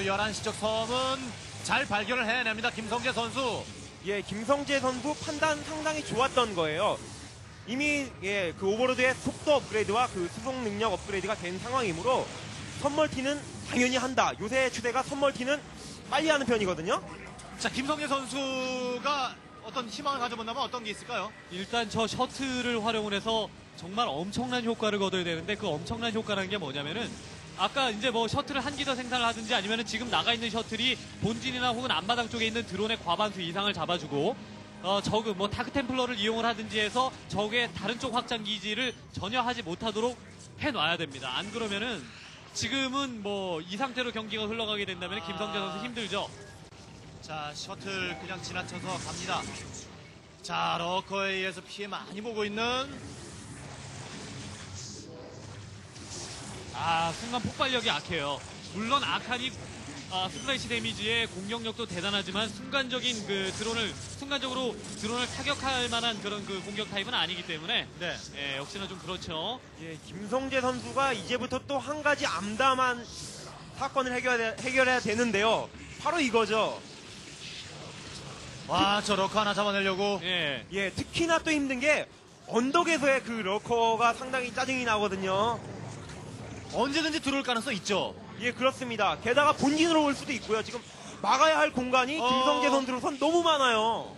11시적 섬은 잘 발견을 해냅니다. 김성재 선수. 예, 김성재 선수 판단 상당히 좋았던 거예요. 이미 예, 그 오버로드의 속도 업그레이드와 그 수송 능력 업그레이드가 된 상황이므로 선멀티는 당연히 한다. 요새 추세가 선멀티는 빨리 하는 편이거든요. 자, 김성재 선수가 어떤 희망을 가져본다면 어떤 게 있을까요? 일단 저 셔틀을 활용을 해서 정말 엄청난 효과를 거둬야 되는데 그 엄청난 효과라는 게 뭐냐면은 아까 이제 뭐 셔틀을 한 기 더 생산을 하든지 아니면은 지금 나가 있는 셔틀이 본진이나 혹은 앞마당 쪽에 있는 드론의 과반수 이상을 잡아주고 어 저그 뭐 다크 템플러를 이용을 하든지 해서 적의 다른 쪽 확장 기지를 전혀 하지 못하도록 해놔야 됩니다. 안 그러면은 지금은 뭐 이 상태로 경기가 흘러가게 된다면 김성재 선수 힘들죠. 자, 셔틀 그냥 지나쳐서 갑니다. 자, Lurker에 의해서 피해 많이 보고 있는 아 순간 폭발력이 약해요. 물론 아칸이 아, splash damage의 공격력도 대단하지만 순간적인 그 드론을 순간적으로 드론을 타격할 만한 그런 그 공격 타입은 아니기 때문에 네. 예, 역시나 좀 그렇죠. 예, 김성제 선수가 이제부터 또 한 가지 암담한 사건을 해결해, 해결해야 되는데요. 바로 이거죠. 와, 저 러커 하나 잡아내려고. 예. 예, 특히나 또 힘든 게 언덕에서의 그 러커가 상당히 짜증이 나거든요. 언제든지 들어올 가능성 있죠. 예, 그렇습니다. 게다가 본진으로 올 수도 있고요. 지금 막아야 할 공간이 어. 김성재 선수로선 너무 많아요.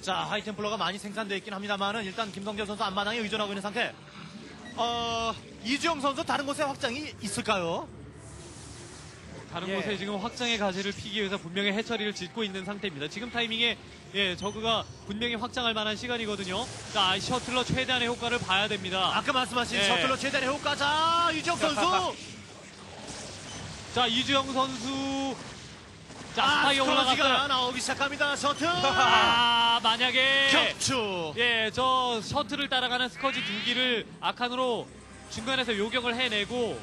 자, 하이템플러가 많이 생산되어 있긴 합니다만은 일단 김성재 선수 앞마당에 의존하고 있는 상태. 어, 이주영 선수 다른 곳에 확장이 있을까요? 다른 예. 곳에 지금 확장의 가지를 피기 위해서 분명히 해처리를 짓고 있는 상태입니다. 지금 타이밍에 예, 저그가 분명히 확장할 만한 시간이거든요. 자, 셔틀러 최대한의 효과를 봐야 됩니다. 아까 말씀하신 예. 셔틀러 최대의 효과. 자, 이주영 선수. [LAUGHS] 자, 이주영 선수. 자, 아, 스커지가 올라갔어요. 나오기 시작합니다. 셔틀. 아, [LAUGHS] 만약에. 격추. 예, 저 셔틀을 따라가는 스커지 두 기를 아칸으로 중간에서 요격을 해내고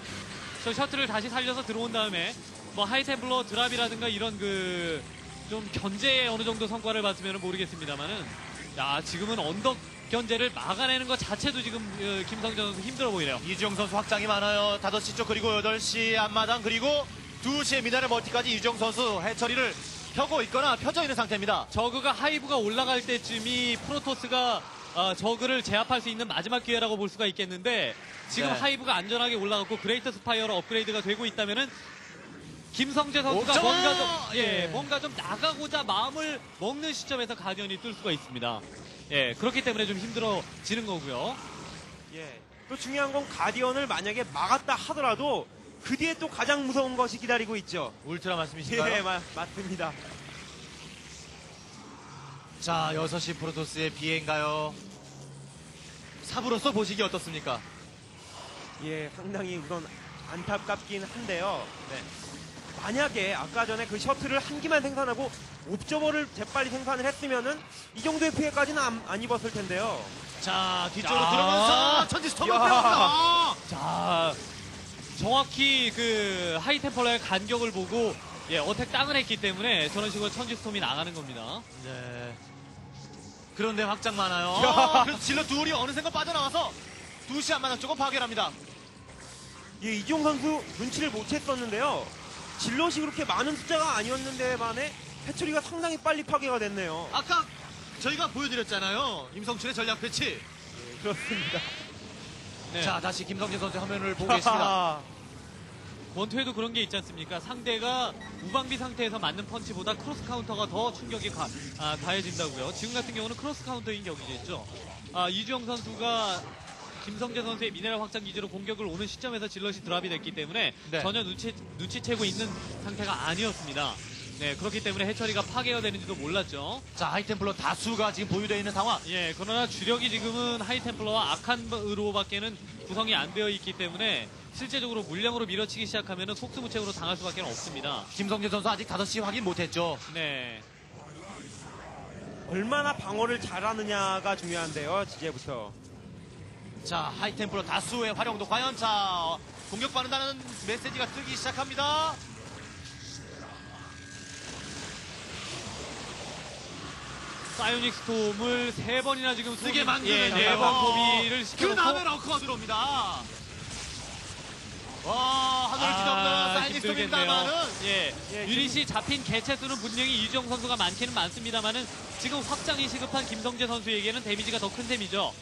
저 셔틀을 다시 살려서 들어온 다음에 뭐 하이템플러 드랍이라든가 이런 그 좀 견제에 어느 정도 성과를 봤으면 모르겠습니다만은 야 지금은 언덕 견제를 막아내는 것 자체도 지금 어, 김성전 선수 힘들어 보이네요. 이주영 선수 확장이 많아요. 5시 쪽 그리고 8시 앞마당 그리고 2시에 미나의 멀티까지 이주영 선수 해처리를 펴고 있거나 펴져 있는 상태입니다. 저그가 하이브가 올라갈 때쯤이 프로토스가 어, Zerg를 제압할 수 있는 마지막 기회라고 볼 수가 있겠는데 지금 네. hive가 안전하게 올라갔고 greater spire로 업그레이드가 되고 있다면은 김성재 선수가 옥정아! 뭔가 좀 예, 예. 뭔가 좀 나가고자 마음을 먹는 시점에서 guardian이 뜰 수가 있습니다. 예, 그렇기 때문에 좀 힘들어지는 거고요. 예. 또 중요한 건 guardian을 만약에 막았다 하더라도 그 뒤에 또 가장 무서운 것이 기다리고 있죠. 울트라 말씀이신가요? 예, 마- 맞습니다. 자, 6시 프로토스의 비행가요. 삽으로서 보시기 어떻습니까? 예, 상당히 우선 안타깝긴 한데요. 네. 만약에 아까 전에 그 셔틀을 한 기만 생산하고 옵저버를 재빨리 생산을 했으면은 이 정도의 피해까지는 안, 안 입었을 텐데요. 자, 뒤쪽으로 자. 들어가면서 천지 스톱을 야. 빼옵니다. 자, 정확히 그 하이템플러의 간격을 보고 예, attack 땅을 했기 때문에 저런 식으로 천지 storm이 나가는 겁니다. 네. 그런데 확장 많아요. 야. 그래서 zealot 둘이 어느샌가 빠져나와서 2시 앞마당 쪽은 파괴합니다. 예, 이주영 선수 눈치를 못 챘었는데요. zealot이 그렇게 많은 숫자가 아니었는데 반해 hatchery가 상당히 빨리 파괴가 됐네요. 아까 저희가 보여드렸잖아요. 임성춘의 전략 배치. 예, 그렇습니다. 네. 자, 다시 김성재 선수 화면을 보고 계십니다. [LAUGHS] 권투에도 그런 게 있지 않습니까? 상대가 무방비 상태에서 맞는 펀치보다 크로스 카운터가 더 충격이 가, 아, 가해진다고요. 지금 같은 경우는 크로스 카운터인 격이겠죠. 아, 이주영 선수가 김성재 선수의 미네랄 확장 기지로 공격을 오는 시점에서 zealot이 drop이 됐기 때문에 네. 전혀 눈치, 눈치채고 있는 상태가 아니었습니다. 네, 그렇기 때문에 hatchery가 파괴가 되는지도 몰랐죠. 자, high templar 다수가 지금 보유되어 있는 상황. 예, 그러나 주력이 지금은 high templar와 archon으로밖에는 구성이 안 되어 있기 때문에 실제적으로 물량으로 밀어치기 시작하면 속수무책으로 당할 수밖에 없습니다. 김성진 선수 아직 5시 확인 못했죠. 네. 얼마나 방어를 잘하느냐가 중요한데요, 이제부터. 자, 하이템플러 다수의 활용도 과연 자, 공격받는다는 메시지가 뜨기 시작합니다. 사이오닉 스톰을 세 번이나 지금 쓰게 만드는 예, 네번 소비를 그 시켜놓고 다음에 러커가 들어옵니다. 와, 하늘을 아, 사이닉 스톱입니다만은 예, 예, 유닛이 잡힌 개체 수는 분명히 이주영 선수가 많기는 많습니다만은 지금 확장이 시급한 김성재 선수에게는 데미지가 더 큰 셈이죠.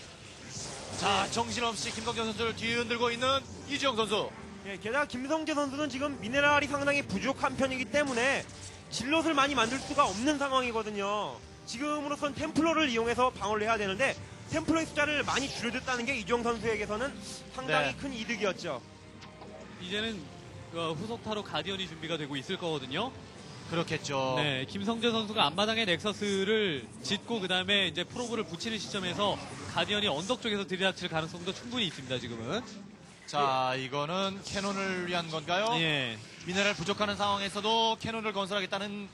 자, 정신없이 김성경 선수를 뒤흔들고 있는 이주영 선수. 예, 게다가 김성재 선수는 지금 미네랄이 상당히 부족한 편이기 때문에 질럿을 많이 만들 수가 없는 상황이거든요. 지금으로선 템플러를 이용해서 방어를 해야 되는데 템플러의 숫자를 많이 줄여줬다는 게 이종 선수에게서는 상당히 네. 큰 이득이었죠. 이제는 어, 후속타로 가디언이 준비가 되고 있을 거거든요. 그렇겠죠. 네, 김성재 선수가 앞마당에 넥서스를 짓고 그 다음에 이제 프로브를 붙이는 시점에서 가디언이 언덕 쪽에서 들이닥칠 가능성도 충분히 있습니다. 지금은. 자, 이거는 캐논을 위한 건가요? 예. 미네랄 부족하는 상황에서도 캐논을 건설하겠다는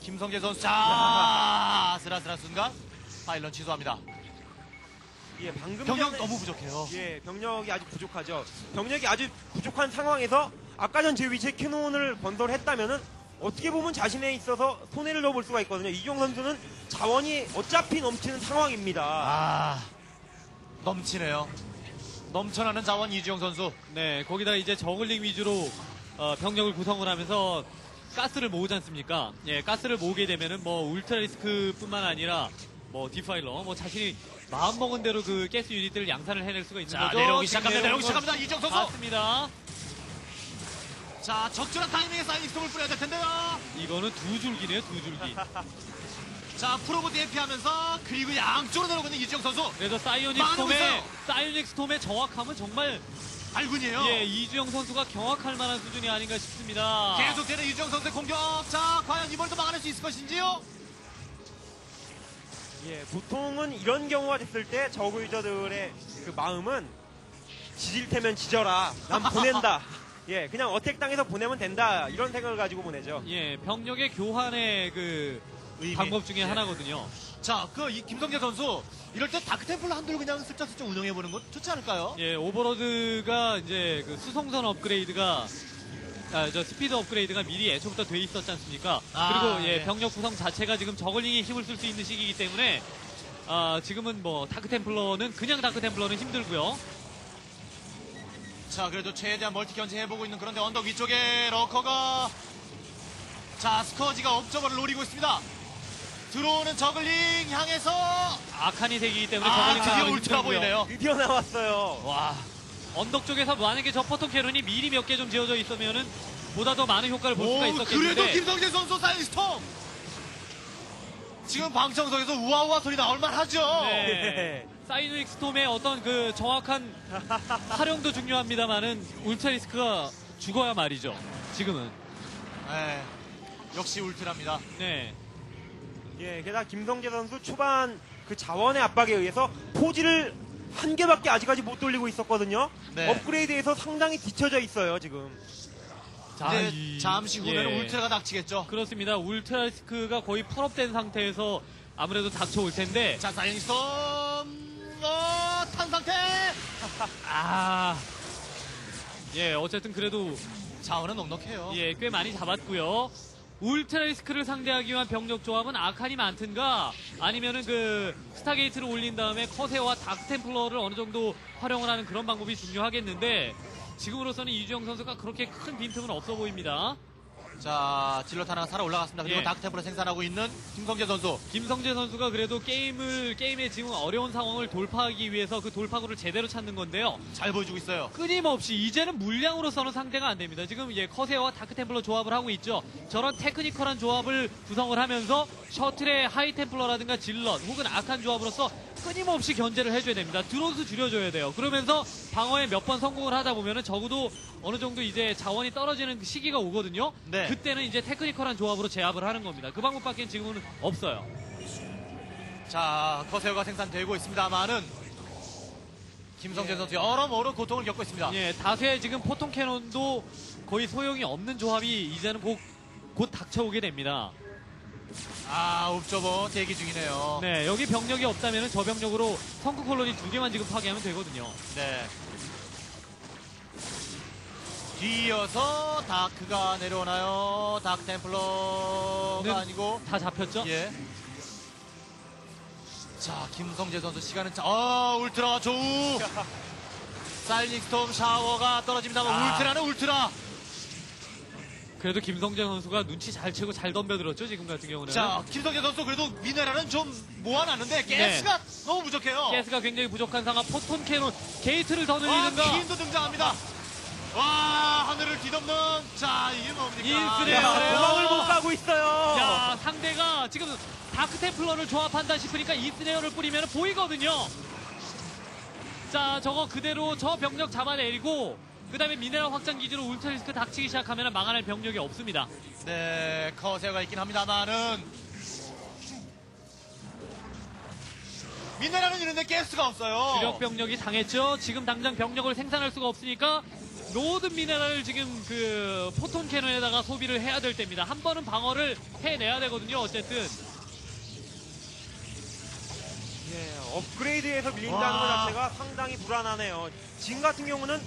김성재 선수. 자, 아슬아슬한 순간 파일런 취소합니다. 예, 방금 병력 전에- 너무 부족해요. 예, 병력이 아주 부족하죠. 병력이 아주 부족한 상황에서 아까 전 제 위치에 캐논을 건설했다면은 어떻게 보면 자신에 있어서 손해를 넣어볼 수가 있거든요. 이종 선수는 자원이 어차피 넘치는 상황입니다. 아, 넘치네요. 넘쳐나는 자원 이주영 선수. 네, 거기다 이제 저글링 위주로 어, 병력을 구성을 하면서 가스를 모으지 않습니까? 예, 가스를 모으게 되면은 뭐 울트라 리스크뿐만 아니라 뭐 defiler, 뭐 자신이 마음 먹은 대로 그 가스 유닛들을 양산을 해낼 수가 있는 자, 거죠. 내려오기 시작합니다. 내려오기 시작합니다. 이주영 선수. 맞습니다. 자, 적절한 타이밍에 psionic storm을 뿌려야 될 텐데요. 이거는 두 줄기네요, 두 줄기. [LAUGHS] 자, probe 대피하면서 그리고 양쪽으로 내려오고 있는 이주영 선수. 그래서 psionic 막아내고 storm의 있어요. psionic storm의 정확함은 정말 발군이에요. 예, 이주영 선수가 경악할 만한 수준이 아닌가 싶습니다. 계속되는 이주영 선수의 공격. 자, 과연 이번에도 막아낼 수 있을 것인지요? 예, 보통은 이런 경우가 됐을 때 저그 유저들의 그 마음은 지질 테면 지져라. 난 보낸다. [LAUGHS] 예, 그냥 어택 당해서 보내면 된다 이런 생각을 가지고 보내죠. 예, 병력의 교환의 그 의미. 방법 중에 예. 하나거든요. 자, 그 이 김성재 선수 이럴 때 다크템플러 한둘 그냥 슬쩍슬쩍 운영해 보는 것 좋지 않을까요? 예, 오버로드가 이제 그 수송선 업그레이드가 아, 저 스피드 업그레이드가 미리 애초부터 돼 있었지 않습니까? 아, 그리고 예, 네. 병력 구성 자체가 지금 zergling이 힘을 쓸 수 있는 시기이기 때문에 아, 지금은 뭐 dark templar는 그냥 dark templar는 힘들고요. 자, 그래도 최대한 multi 견제해보고 있는 그런데 언덕 위쪽에 러커가 자, scourge가 observer를 노리고 있습니다. 들어오는 zergling 향해서 archon이 되기 때문에 아, zergling 드디어 울트라. 보이네요. 드디어 나왔어요. 와, 언덕 쪽에서 만약에 저 photon cannon이 미리 몇 개 좀 지어져 있으면은 보다 더 많은 효과를 볼 수가 오, 있었겠는데 그래도 김성재 선수 psi storm 지금 방청석에서 우아우아 소리 나올만 하죠. 네. psionic storm의 어떤 그 정확한 [LAUGHS] 활용도 중요합니다만은 ultralisk가 죽어야 말이죠. 지금은. 네. 역시 ultra입니다. 네. 예, 게다가 김성재 선수 초반 그 자원의 압박에 의해서 포지를 한 개밖에 아직까지 못 돌리고 있었거든요. 네. 업그레이드에서 상당히 뒤쳐져 있어요, 지금. 자, 이제 이- 잠시 후면 예. 울트라가 닥치겠죠. 그렇습니다. 울트라리스크가 거의 풀업된 상태에서 아무래도 닥쳐올 텐데. 자, 사이닉스톰 어. 아. 예, 어쨌든 그래도 자원은 넉넉해요. 예, 꽤 많이 잡았고요. ultralisk를 상대하기 위한 병력 조합은 아칸이 많든가 아니면은 그 stargate를 올린 다음에 corsair와 dark templar를 어느 정도 활용을 하는 그런 방법이 중요하겠는데 지금으로서는 이주영 선수가 그렇게 큰 빈틈은 없어 보입니다. 자, zealot 하나가 살아 올라갔습니다. 그리고 예. dark templar 생산하고 있는 김성재 선수. 김성재 선수가 그래도 게임을 게임의 지금 어려운 상황을 돌파하기 위해서 그 돌파구를 제대로 찾는 건데요. 잘 보여주고 있어요. 끊임없이 이제는 물량으로서는 상대가 안 됩니다. 지금 예 corsair와 dark templar 조합을 하고 있죠. 저런 technical한 조합을 구성을 하면서 셔틀의 high templar라든가 zealot 혹은 악한 조합으로서 끊임없이 견제를 해줘야 됩니다. 드론수 줄여줘야 돼요. 그러면서 방어에 몇 번 성공을 하다 보면은 적어도 어느 정도 이제 자원이 떨어지는 그 시기가 오거든요. 네. 그때는 이제 technical한 조합으로 제압을 하는 겁니다. 그 방법밖에 지금은 없어요. 자, corsair가 생산되고 있습니다만은 김성재 선수 여러모로 고통을 겪고 있습니다. 예, 다수의 지금 photon cannon도 거의 소용이 없는 조합이 이제는 곧, 곧 닥쳐오게 됩니다. 아, 옵저버 대기 중이네요. 네, 여기 병력이 없다면 저 병력으로 sunken colony 두 개만 지금 파괴하면 되거든요. 네. 뒤이어서 dark가 내려오나요? dark templar가 네. 아니고 다 잡혔죠? 예. 자, 김성재 선수 시간은 자, 어, ultra가 조우. [LAUGHS] psionic storm 샤워가 떨어집니다만 아. ultra는 ultra. 그래도 김성재 선수가 눈치 잘 채고 잘 덤벼들었죠, 지금 같은 경우는. 자, 김성재 선수 그래도 미네랄은 좀 모아놨는데 가스가 너무 부족해요. 네. 가스가 굉장히 부족한 상황, photon cannon, 게이트를 더 아, 늘리는가. queen도 등장합니다. 와, 하늘을 뒤덮는 자, 이게 뭡니까? 그래요? 도망을 못 가고 있어요. 야, 상대가 지금 dark templar를 조합한다 싶으니까 ensnare를 뿌리면 보이거든요. 자, 저거 그대로 저 병력 잡아내리고 그 다음에 미네랄 확장 기지로 ultralisk 닥치기 시작하면 막아낼 병력이 없습니다. 네, corsair가 있긴 합니다만은 미네랄은 이런데 가스가 없어요. 주력 병력이 당했죠. 지금 당장 병력을 생산할 수가 없으니까 모든 미네랄을 지금 그 photon cannon에다가 소비를 해야 될 때입니다. 한 번은 방어를 해내야 되거든요. 어쨌든 예, 업그레이드에서 밀린다는 와. 것 자체가 상당히 불안하네요. 지금 같은 경우는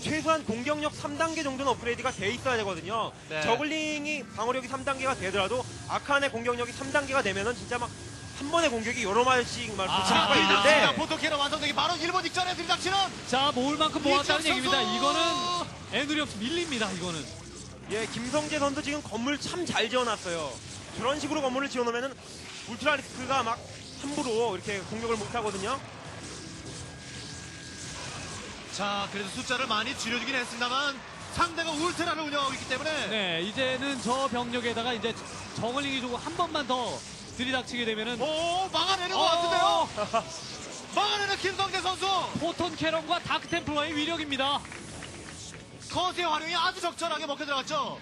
최소한 공격력 3단계 정도는 업그레이드가 돼 있어야 되거든요. 네. 저글링이 방어력이 3단계가 되더라도 아칸의 공격력이 3단계가 되면은 진짜 막 한 번의 공격이 여러 마리씩 막 자, 붙일 수가 자, 있는데 보토캐는 완성되기 바로 1분 직전에 들이닥치는 자 모을 만큼 모았다는 이철 얘기입니다. 선수! 이거는 애누리 없이 밀립니다. 이거는 예, 김성재 선수 지금 건물 참 잘 지어놨어요. 저런 식으로 건물을 지어놓으면은 ultralisk가 막 함부로 이렇게 공격을 못 하거든요. 자, 그래도 숫자를 많이 줄여주긴 했습니다만 상대가 ultra를 운영하고 있기 때문에 네 이제는 저 병력에다가 이제 zergling이 주고 한 번만 더 들이닥치게 되면은 오, 막아내는 것 어, 같은데요. [LAUGHS] 막아내는 김성재 선수. photon cannon과 dark templar의 위력입니다. 커세의 활용이 아주 적절하게 먹혀 들어갔죠.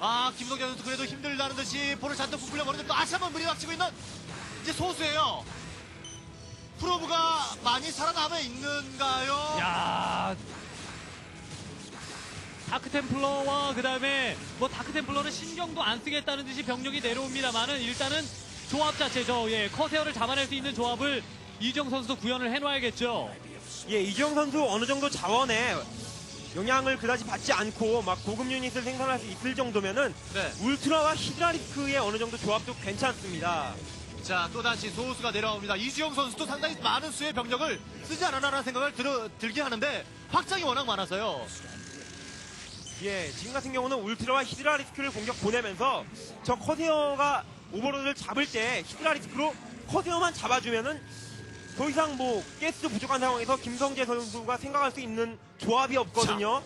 아, 김성재 선수 그래도 힘들다는 듯이 볼을 잔뜩 부풀려 버리는데 또 다시 한번 들이닥치고 있는 이제 소수예요. 프로브가 많이 살아남아 있는가요? 야 다크템플러와 그 다음에 뭐 다크템플러는 신경도 안 쓰겠다는 듯이 병력이 내려옵니다만은 일단은 조합 자체죠. 예, 커세어를 잡아낼 수 있는 조합을 이정 선수도 구현을 해놔야겠죠. 예, 이주영 선수 어느 정도 자원에 영향을 그다지 받지 않고 막 고급 유닛을 생산할 수 있을 정도면은 네. ultra와 hydralisk의 어느 정도 조합도 괜찮습니다. 자, 또다시 소수가 내려옵니다. 이주영 선수도 상당히 많은 수의 병력을 쓰지 않았나라는 생각을 들, 들게 하는데 확장이 워낙 많아서요. 예, 지금 같은 경우는 ultra와 hydralisk를 공격 보내면서 저 corsair가 overlord를 잡을 때 hydralisk로 corsair만 잡아주면은 더 이상 뭐 가스 부족한 상황에서 김성재 선수가 생각할 수 있는 조합이 없거든요.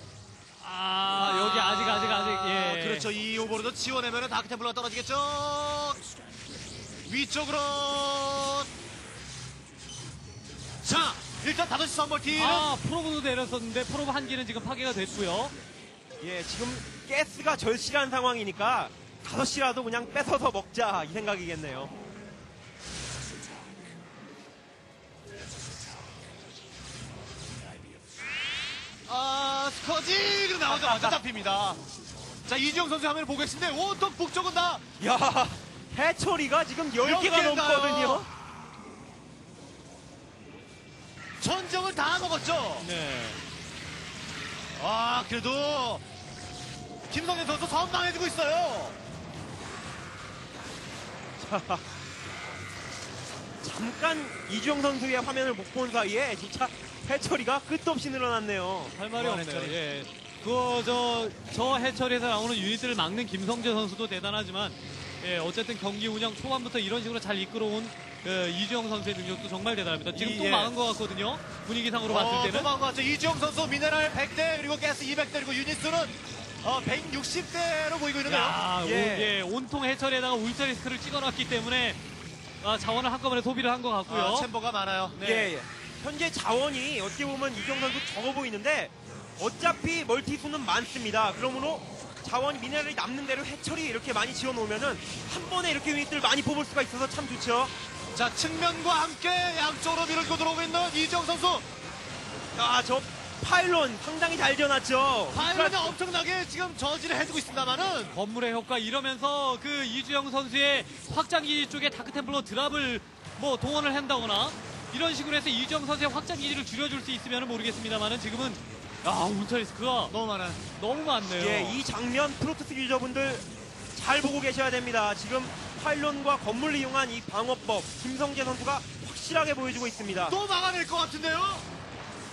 아, 여기 아직 아직 아직 예. 그렇죠. 이 overlord 지원하면 dark templar가 떨어지겠죠. 위쪽으로. 자, 일단 5시 섬멀티는 아, probe도 내렸었는데 probe 한 기는 지금 파괴가 됐고요. 예, 지금 가스가 절실한 상황이니까 5시라도 그냥 뺏어서 먹자 이 생각이겠네요. 아, 스커지 그 나오자마자 잡힙니다. 자, 이주영 선수 화면을 보고 계신데 온통 북쪽은 다 야, 해처리가 지금 10개가 개인가요? 넘거든요. 전정을 다 먹었죠. 네. 아, 그래도 김성현 선수 선방해주고 있어요. 잠깐 이주영 선수의 화면을 못 본 사이에 진짜 해처리가 끝도 없이 늘어났네요. 할 말이 무한 없네요. 예. 그, 저, 저 해철에서 나오는 유닛들을 막는 김성재 선수도 대단하지만, 예, 어쨌든 경기 운영 초반부터 이런 식으로 잘 이끌어온 그 이주영 선수의 능력도 정말 대단합니다. 지금 이, 또 예. 막은 것 같거든요. 분위기상으로 어, 봤을 때는. 도망 갔죠. 이주영 선수 미네랄 100대 그리고 가스 200대 그리고 유닛수는 어, 160대로 보이고 있는데요. 야, 예. 예, 온통 해철에다가 울트리스크를 찍어놨기 때문에 아, 자원을 한꺼번에 소비를 한 것 같고요. 아, 챔버가 많아요. 네. 예, 예. 현재 자원이 어떻게 보면 이주영 선수 적어 보이는데 어차피 멀티 수는 많습니다. 그러므로 자원 미네랄이 남는 대로 해처리 이렇게 많이 지어 놓으면은 한 번에 이렇게 유닛들 많이 뽑을 수가 있어서 참 좋죠. 자, 측면과 함께 양쪽으로 밀고 들어오고 있는 이주영 선수. 아, 저 파일론 상당히 잘 지어놨죠. 파일런이 엄청나게 지금 저지를 해주고 있습니다만은 건물의 효과 이러면서 그 이주영 선수의 확장기지 쪽에 다크템플러 드랍을 뭐 동원을 한다거나 이런 식으로 해서 이주영 선수의 확장기지를 줄여줄 수 있으면 모르겠습니다만은 지금은 아 울트리스크가 너무 많아요. 너무 많네요. 예, 이 장면 프로토스 유저분들 잘 보고 계셔야 됩니다. 지금 파일론과 건물을 이용한 이 방어법 김성재 선수가 확실하게 보여주고 있습니다. 또 막아낼 것 같은데요?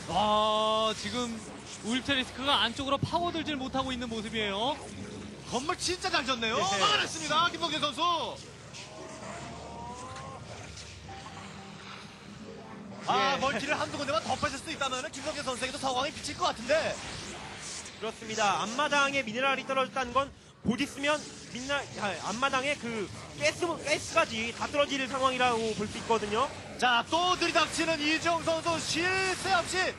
아 지금 울트리스크가 안쪽으로 파고들질 못하고 있는 모습이에요. 건물 진짜 잘 졌네요. 예. 막아냈습니다. 김성재 선수. 아, 예. 멀티를 한두 군데만 덮어줄 수 있다면 김성재 선수에게도 서광이 비칠 것 같은데. 그렇습니다. 앞마당에 미네랄이 떨어졌다는 건 곧 있으면 민나 아, 앞마당에 그 가스 가스까지 다 떨어질 상황이라고 볼 수 있거든요. 자, 또 들이닥치는 이정 선수 쉴새 없이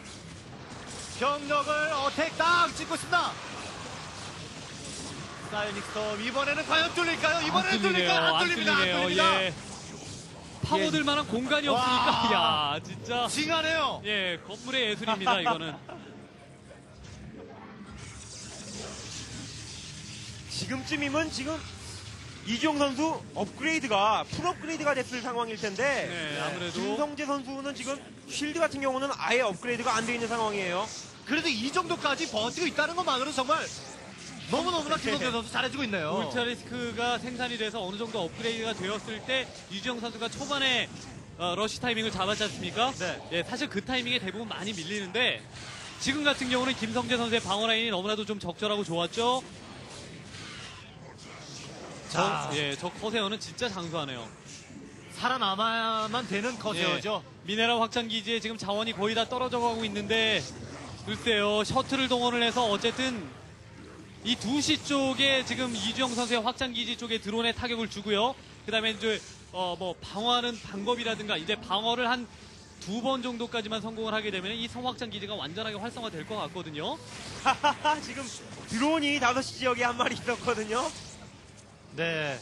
경력을 어택 딱 찍고 있습니다. 사이닉스톰 이번에는 과연 뚫릴까요? 이번에는 뚫릴까요? 안 뚫립니다. 안 뚫립니다. 예. 파고들 만한 공간이 없으니까 와. [LAUGHS] 야 진짜 징하네요. 예 건물의 예술입니다 이거는. 지금쯤이면 지금 이주영 선수 업그레이드가 풀 업그레이드가 됐을 상황일 텐데 네, 아무래도 김성재 선수는 지금 쉴드 같은 경우는 아예 업그레이드가 안 돼 있는 상황이에요. 그래도 이 정도까지 버티고 있다는 것만으로 정말 너무너무나 김성재 선수 잘해주고 있네요. 울트라 리스크가 생산이 돼서 어느 정도 업그레이드가 되었을 때 이주영 선수가 초반에 어, 러시 타이밍을 잡았지 않습니까? 네. 예, 사실 그 타이밍에 대부분 많이 밀리는데 지금 같은 경우는 김성재 선수의 방어 라인이 너무나도 좀 적절하고 좋았죠. 자. 저, 예, 저 커세어는 진짜 장수하네요. 살아남아야만 되는 커세어죠. 예, 미네랄 확장 기지에 지금 자원이 거의 다 떨어져 가고 있는데 글쎄요 셔틀을 동원을 해서 어쨌든 이 2시 쪽에 지금 이주영 선수의 확장 기지 쪽에 드론에 타격을 주고요. 그다음에 이제 어 뭐 방어하는 방법이라든가 이제 방어를 한 두 번 정도까지만 성공을 하게 되면 이 성확장 기지가 완전하게 활성화될 것 같거든요. 지금 드론이 5시 지역에 한 마리 있었거든요. 네.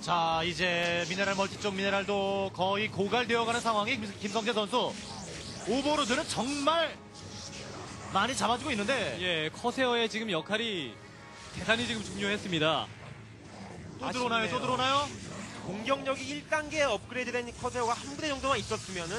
자, 이제 미네랄 멀티 쪽 미네랄도 거의 고갈되어가는 상황이 김- 김성재 선수. overlord는 정말 많이 잡아주고 있는데 예, 커세어의 지금 역할이 대단히 지금 중요했습니다. 또 들어오나요? 또 아쉽네요. 들어오나요? 공격력이 1단계 업그레이드된 corsair가 한 부대 정도만 있었으면은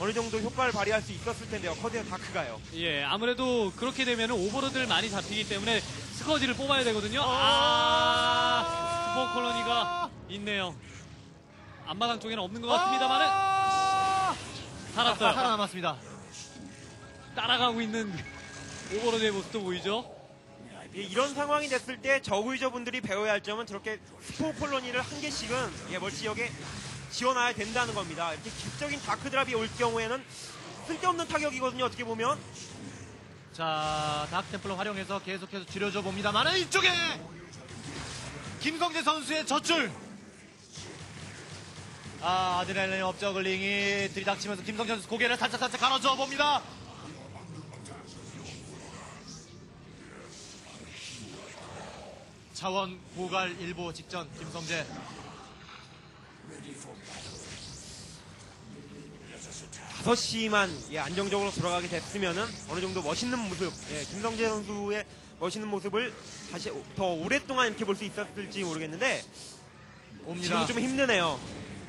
어느 정도 효과를 발휘할 수 있었을 텐데요. 커세어 다크가요. 예, 아무래도 그렇게 되면 overlord를 많이 잡히기 때문에 scourge를 뽑아야 되거든요. 아, spore colony가 있네요. 앞마당 쪽에는 없는 것 같습니다만은 아! 살았어요. 살아남았습니다. 따라가고 있는 overlord의 모습도 보이죠. 예, 이런 상황이 됐을 때 Zerg user분들이 배워야 할 점은 저렇게 spore colony를 한 개씩은 예, 멀티 지역에 지원해야 된다는 겁니다. 이렇게 기습적인 dark drop이 올 경우에는 쓸데없는 타격이거든요. 어떻게 보면 자, 다크템플러 활용해서 계속해서 줄여줘 봅니다만은 이쪽에 김성재 선수의 젖줄. 아, 아드레날린 업저글링이 들이닥치면서 김성재 선수 고개를 살짝살짝 가로줘 봅니다. 차원 고갈 일보 직전 김성재. 다섯 시만 예, 안정적으로 돌아가게 됐으면은 어느 정도 멋있는 모습, 예, 김성재 선수의 멋있는 모습을 다시 더 오랫동안 이렇게 볼 수 있었을지 모르겠는데 옵니다. 지금 좀 힘드네요.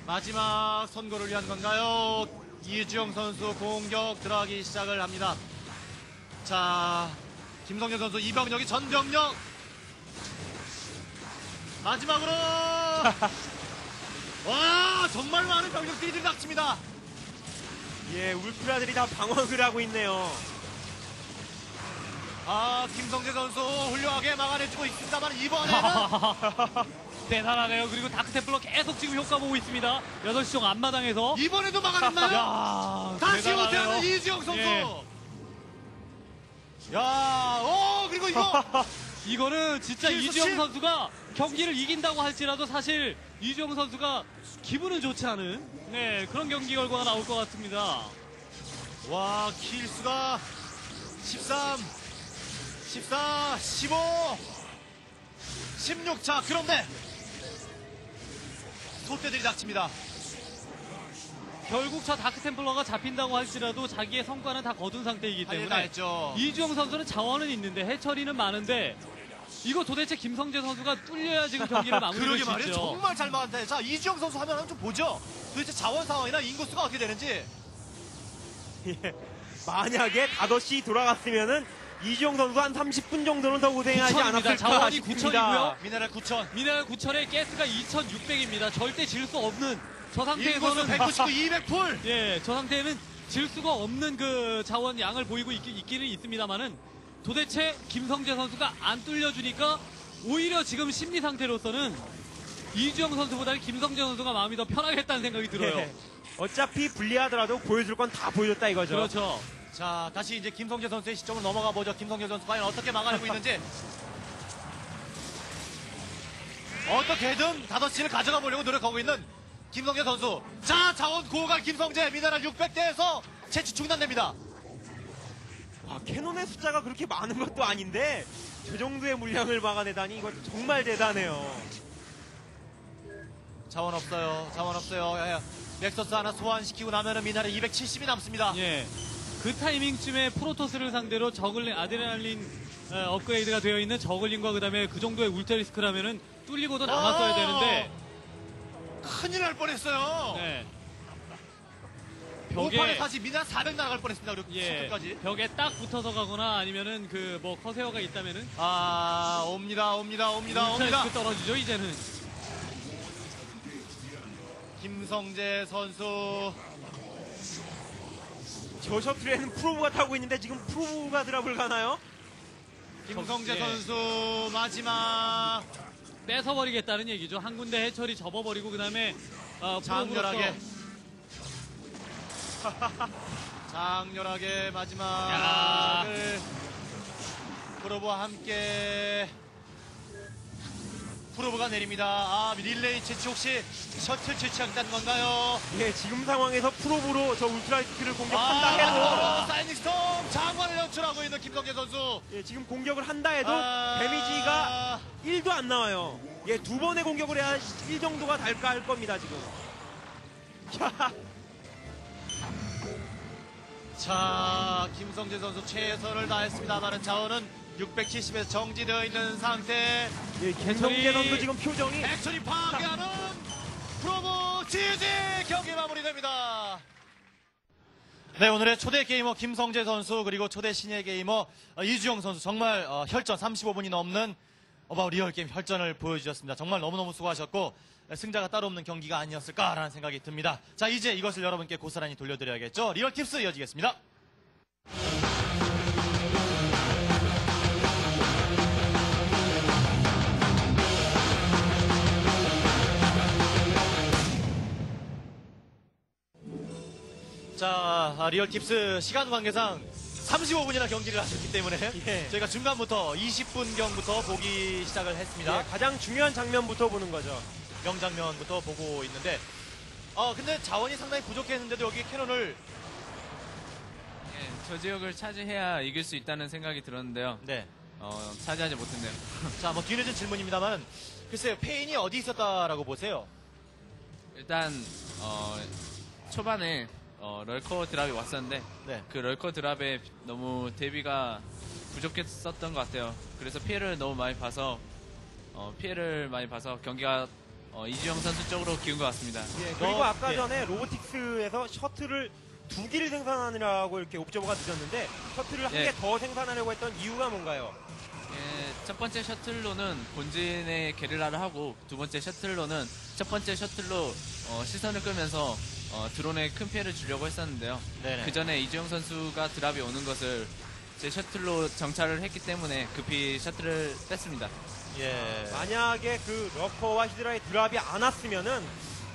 마지막 선거를 위한 건가요? 이주영 선수 공격 들어가기 시작을 합니다. 자, 김성현 선수 이병력이 전병력. 마지막으로 [LAUGHS] 와 정말 많은 병력들이 들이닥칩니다. 예, 울트라들이 다 방어를 하고 있네요. 아 김성재 선수 훌륭하게 막아내주고 있습니다만 이번에는 [LAUGHS] 대단하네요. 그리고 다크테플러 계속 지금 효과 보고 있습니다. 8시 쪽 앞마당에서. 이번에도 막아냈나요? [LAUGHS] 야 다시 대단하네요. 호퇴하는 이주영 선수. 예. 야, 오 그리고 이거 이거는 진짜 실- 선수가 경기를 이긴다고 할지라도 사실 이주영 선수가 기분은 좋지 않은 네, 그런 경기 결과가 나올 것 같습니다. 와, 킬수가 13, 14, 15, 16. 자, 그런데 소떼들이 닥칩니다. 결국 저 다크템플러가 잡힌다고 할지라도 자기의 성과는 다 거둔 상태이기 때문에. 이주영 선수는 자원은 있는데 해처리는 많은데 이거 도대체 김성재 선수가 뚫려야 지금 경기를 [LAUGHS] 마무리할 그러게 수 말이에요. 있죠. 정말 잘 막았는데. 자, 이주영 선수 하면 좀 보죠. 도대체 자원 상황이나 인구수가 어떻게 되는지. [LAUGHS] 예, 만약에 5시 돌아갔으면은 이주영 선수 한 30분 정도는 더 고생하지 9,000 입니다. 않았을까 자원이 싶습니다. 9,000이고요. 미네랄 9천. 미네랄 9천에 가스가 2,600입니다. 절대 질 수 없는 저 인구수 상태에서는 199, 200풀. 예, 저 상태에는 질 수가 없는 그 자원 양을 보이고 있, 있기는 있습니다만은 도대체 김성재 선수가 안 뚫려주니까 오히려 지금 심리 상태로서는 이주영 선수보다는 김성재 선수가 마음이 더 편하겠다는 생각이 들어요. 예, 어차피 불리하더라도 보여줄 건 다 보여줬다 이거죠. 그렇죠. 자, 다시 이제 김성재 선수의 시점으로 넘어가 보죠. 김성재 선수 과연 어떻게 막아내고 있는지. 어떻게든 5시를 가져가 보려고 노력하고 있는 김성재 선수. 자, 자원 고갈 김성재 미나랄 600대에서 채취 중단됩니다. 와, cannon의 숫자가 그렇게 많은 것도 아닌데 저 정도의 물량을 막아내다니 이거 정말 대단해요. 자원 없어요. 자원 없어요. 야, 야. nexus 하나 소환시키고 나면은 미네랄 270이 남습니다. 예. 그 타이밍쯤에 Protoss를 상대로 zergling 아드레날린 어, 업그레이드가 되어 있는 zergling과 그다음에 그 정도의 ultralisk라면은 뚫리고도 남았어야 어! 되는데 큰일 날 뻔했어요. 네. 벽에 다시 미나랄 400 날아갈 뻔했습니다. 그리고 예, 까지 벽에 딱 붙어서 가거나 아니면은 그 뭐 커세어가 있다면은 아, 옵니다, 옵니다, 옵니다, 옵니다. 울트리스크 떨어지죠 이제는. 김성재 선수. 저 셔틀에는 프로브가 타고 있는데 지금 프로브가 드랍을 가나요? 김성재 예. 선수 마지막 뺏어버리겠다는 얘기죠. 한 군데 해철이 접어버리고 그다음에 어, 장렬하게 프로브로서 [LAUGHS] 장렬하게 마지막을 프로브와 함께 프로브가 내립니다. 아 릴레이 채취 혹시 셔틀 채취하겠다는 건가요? 예, 지금 상황에서 프로브로 저 울트라이스크를 공격한다 아, 해도 사이닉 스톰 장관을 연출하고 있는 김성재 선수. 예, 지금 공격을 한다 해도 아, 데미지가 1도 안 나와요. 예, 두 번의 공격을 해야 1 정도가 달까 할 겁니다, 지금. [LAUGHS] 야, 자 자, 김성재 선수 최선을 다했습니다. 많은 자원은 670에서 정지되어 있는 상태. 예, 김성재 선수 지금 표정이 액션이 파괴하는 프로모 지지 경기 마무리됩니다. 네, 오늘의 초대 게이머 김성재 선수 그리고 초대 신예 게이머 어, 이주영 선수 정말 어, 혈전 35분이 넘는 about real game 혈전을 보여주셨습니다. 정말 너무너무 수고하셨고 네, 승자가 따로 없는 경기가 아니었을까라는 생각이 듭니다. 자, 이제 이것을 여러분께 고스란히 돌려드려야겠죠. real tips 이어지겠습니다. 자, 아, real tips 시간 관계상 35분이나 경기를 하셨기 때문에 [LAUGHS] 예. 저희가 중간부터 20분경부터 보기 시작을 했습니다. 예, 가장 중요한 장면부터 보는 거죠. 명장면부터 보고 있는데 어 근데 자원이 상당히 부족했는데도 여기 cannon을 예, 저 지역을 차지해야 이길 수 있다는 생각이 들었는데요. 네. 어, 차지하지 못했네요. [LAUGHS] 자, 뭐 뒤늦은 질문입니다만 글쎄요. 패인이 어디 있었다라고 보세요? 일단 어, 초반에 어, 럴커 드랍이 왔었는데 네. 그 럴커 드랍에 너무 대비가 부족했었던 것 같아요. 그래서 피해를 너무 많이 봐서 어, 피해를 많이 봐서 경기가 어, 이주영 선수 쪽으로 기운 것 같습니다. 예, 그리고 어, 아까 예. 전에 로보틱스에서 셔틀을 두 개를 생산하느라고 이렇게 옵저버가 늦었는데 셔틀을 한 예. 개더 생산하려고 했던 이유가 뭔가요? 예, 첫 번째 셔틀로는 본진의 게릴라를 하고 두 번째 셔틀로는 첫 번째 셔틀로 어, 시선을 끌면서 어, 드론에 큰 피해를 주려고 했었는데요. 네네. 그 전에 이주영 선수가 drop이 오는 것을 제 셔틀로 정찰을 했기 때문에 급히 셔틀을 뺐습니다. 예. 만약에 그 lurker와 hydra의 drop이 안 왔으면은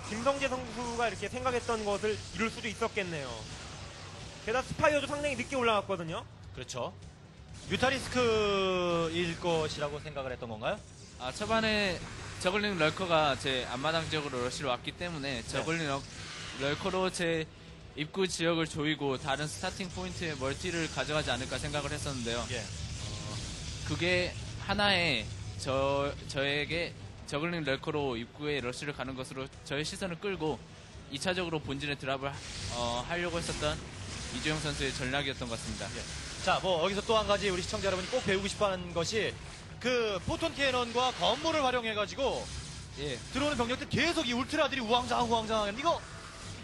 김성재 선수가 이렇게 생각했던 것을 이룰 수도 있었겠네요. 게다가 spire도 상당히 늦게 올라갔거든요. 그렇죠. mutalisk일 것이라고 생각을 했던 건가요? 아, 초반에 zergling lurker가 제 앞마당 지역으로 러시로 왔기 때문에 zergling lur- lurker로 제 입구 지역을 조이고 다른 starting point에 멀티를 가져가지 않을까 생각을 했었는데요. 예. 그게 하나의 저 저에게 zergling lurker로 입구에 러시를 가는 것으로 저의 시선을 끌고 2차적으로 본진에 drop을 하- 어, 하려고 했었던 이주영 선수의 전략이었던 것 같습니다. 자, 뭐 여기서 또 한 가지 우리 시청자 여러분이 꼭 배우고 싶어하는 것이 그 photon cannon과 건물을 활용해가지고 예, 들어오는 병력들 계속 이 ultra들이 우왕좌왕 우왕좌왕 이거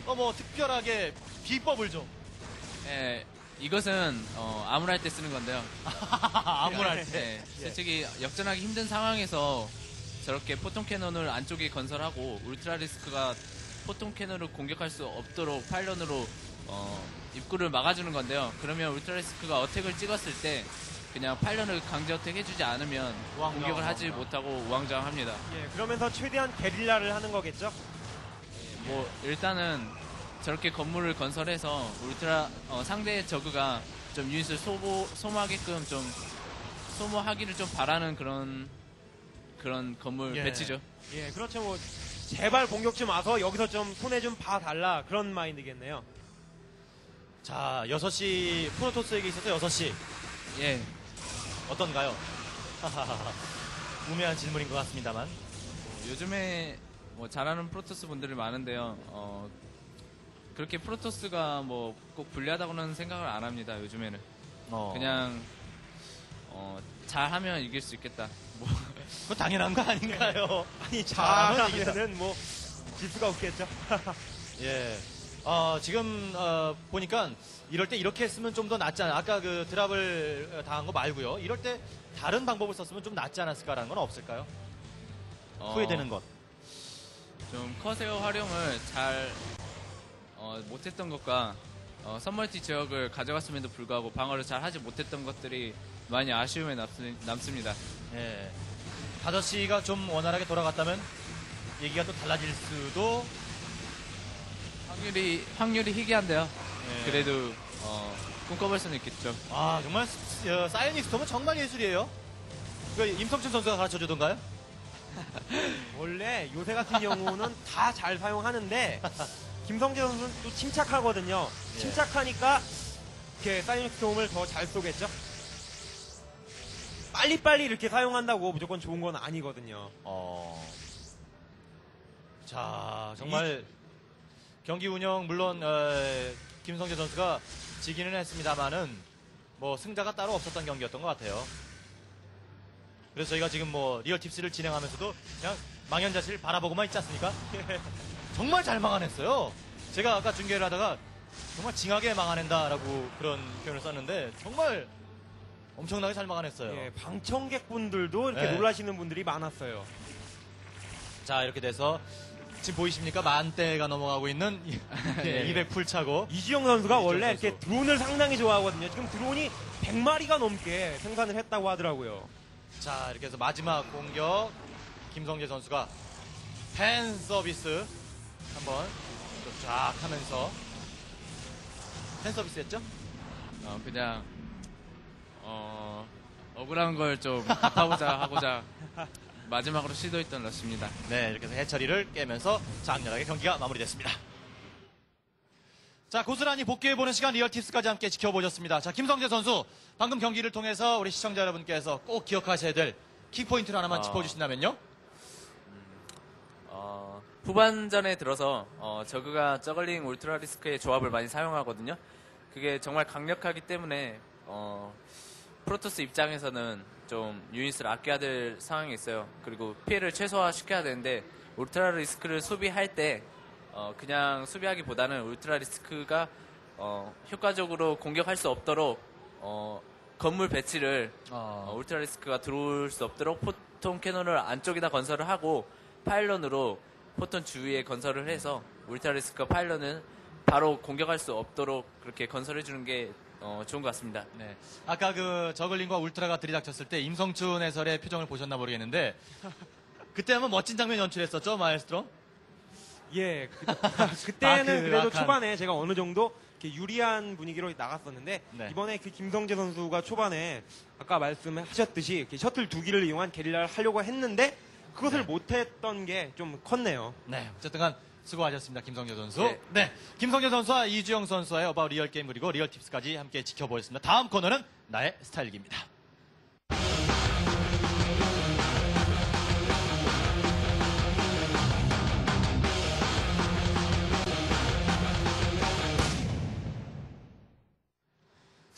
어 뭐 특별하게 비법을 좀 예, 이것은 어, 암울할 때 쓰는 건데요. [LAUGHS] 암울할 때. 예, 솔직히 역전하기 힘든 상황에서 저렇게 photon cannon을 안쪽에 건설하고 ultralisk가 photon cannon을 공격할 수 없도록 pylon으로 어, 입구를 막아주는 건데요. 그러면 울트라 리스크가 어택을 찍었을 때 그냥 파일런을 강제 어택 해주지 않으면 우왕좌왕, 공격을 하지 우왕좌왕. 못하고 우왕좌왕합니다. 예, 그러면서 최대한 게릴라를 하는 거겠죠. 뭐 일단은 저렇게 건물을 건설해서 울트라 어, 상대 저그가 좀 유닛을 소모 소모하게끔 좀 소모하기를 좀 바라는 그런 그런 건물 예. 배치죠. 예, 그렇죠. 뭐 제발 공격 좀 와서 여기서 좀 손에 좀 봐달라 그런 마인드겠네요. 자, 6시 프로토스에게 있어서 6시 예. 어떤가요? [LAUGHS] 우매한 질문인 것 같습니다만. 요즘에 뭐 잘하는 프로토스 분들이 많은데요. 어, 그렇게 프로토스가 뭐 꼭 불리하다고는 생각을 안 합니다. 요즘에는 어. 그냥 어, 잘하면 이길 수 있겠다. 뭐 [LAUGHS] 그거 당연한 거 아닌가요? 아니 잘하면 잘하면은 뭐 질 수가 없겠죠. [LAUGHS] 예. 어, 지금 어, 보니까 이럴 때 이렇게 했으면 좀 더 낫지 않아. 아까 그 드랍을 어, 당한 거 말고요. 이럴 때 다른 방법을 썼으면 좀 낫지 않았을까라는 건 없을까요? 어, 후회되는 것. 좀 커세어 활용을 잘 어, 못했던 것과 어, 선멀티 지역을 가져갔음에도 불구하고 방어를 잘 하지 못했던 것들이 많이 아쉬움에 남습, 니다 예. 5시가 좀 원활하게 돌아갔다면 얘기가 또 달라질 수도 확률이 확률이 희귀한데요. 예. 그래도 어, 꿈꿔볼 수는 있겠죠. 아 정말 스- 어, 사이언니스톰은 정말 예술이에요. 그 임성춘 선수가 가르쳐 주던가요? [LAUGHS] 원래 요새 같은 경우는 다 잘 사용하는데 김성재 선수는 또 침착하거든요. 예. 침착하니까 이렇게 psionic storm을 더 잘 쏘겠죠. 빨리빨리 이렇게 사용한다고 무조건 좋은 건 아니거든요. 어. 자, 정말 경기 운영 물론 어, 김성재 선수가 지기는 했습니다만은 뭐 승자가 따로 없었던 경기였던 것 같아요. 그래서 저희가 지금 뭐 real tips를 진행하면서도 그냥 망연자실 바라보고만 있지 않습니까? [LAUGHS] 정말 잘 막아냈어요. 제가 아까 중계를 하다가 정말 징하게 막아낸다라고 그런 표현을 썼는데 정말 엄청나게 잘 막아냈어요. 예, 방청객분들도 이렇게 네. 놀라시는 분들이 많았어요. 자 이렇게 돼서 지금 보이십니까 만대가 넘어가고 있는 [LAUGHS] 네. 200 풀 차고 이주영 선수가 이주영 원래 선수. 이렇게 드론을 상당히 좋아하거든요. 지금 드론이 100마리가 넘게 생산을 했다고 하더라고요. 자 이렇게 해서 마지막 공격 김성재 선수가 팬 서비스 한번 또쫙 하면서 팬 서비스 했죠? 어, 그냥 어, 억울한 걸 좀 갚아보자 하고자 [LAUGHS] 마지막으로 시도했던 러시입니다. 네 이렇게 해서 해처리를 깨면서 장렬하게 경기가 마무리됐습니다. 자 고스란히 복귀해보는 시간 리얼티스까지 함께 지켜보셨습니다. 자 김성재 선수 방금 경기를 통해서 우리 시청자 여러분께서 꼭 기억하셔야 될 키포인트를 하나만 아. 짚어주신다면요? 어, 후반전에 들어서 어, 저그가 저글링 울트라 리스크의 조합을 많이 사용하거든요. 그게 정말 강력하기 때문에 어, 프로토스 입장에서는 좀 유닛을 아껴야 될 상황이 있어요. 그리고 피해를 최소화시켜야 되는데 울트라 리스크를 수비할 때 어, 그냥 수비하기보다는 울트라 리스크가 어, 효과적으로 공격할 수 없도록 어, 건물 배치를 어, ultralisk가 들어올 수 없도록 photon cannon을 안쪽에다 건설을 하고 pylon으로 photon 주위에 건설을 해서 ultralisk가 pylon은 바로 공격할 수 없도록 그렇게 건설해 주는 게 어, 좋은 것 같습니다. 네. 아까 그 zergling과 ultra가 들이닥쳤을 때 임성춘 해설의 표정을 보셨나 모르겠는데 [LAUGHS] 그때 한번 멋진 장면 연출했었죠, 마에스트로? 예, 그, [LAUGHS] 그때는 아, 그 그래도 약간- 초반에 제가 어느 정도 이렇게 유리한 분위기로 나갔었는데 네. 이번에 그 김성재 선수가 초반에 아까 말씀하셨듯이 이렇게 셔틀 두 기를 이용한 게릴라를 하려고 했는데 그것을 네. 못했던 게 좀 컸네요. 네. 어쨌든간 수고하셨습니다, 김성재 선수. 네. 네. 김성재 선수와 이주영 선수의 about real game 그리고 real tips까지 함께 지켜보겠습니다. 다음 코너는 나의 스타일기입니다.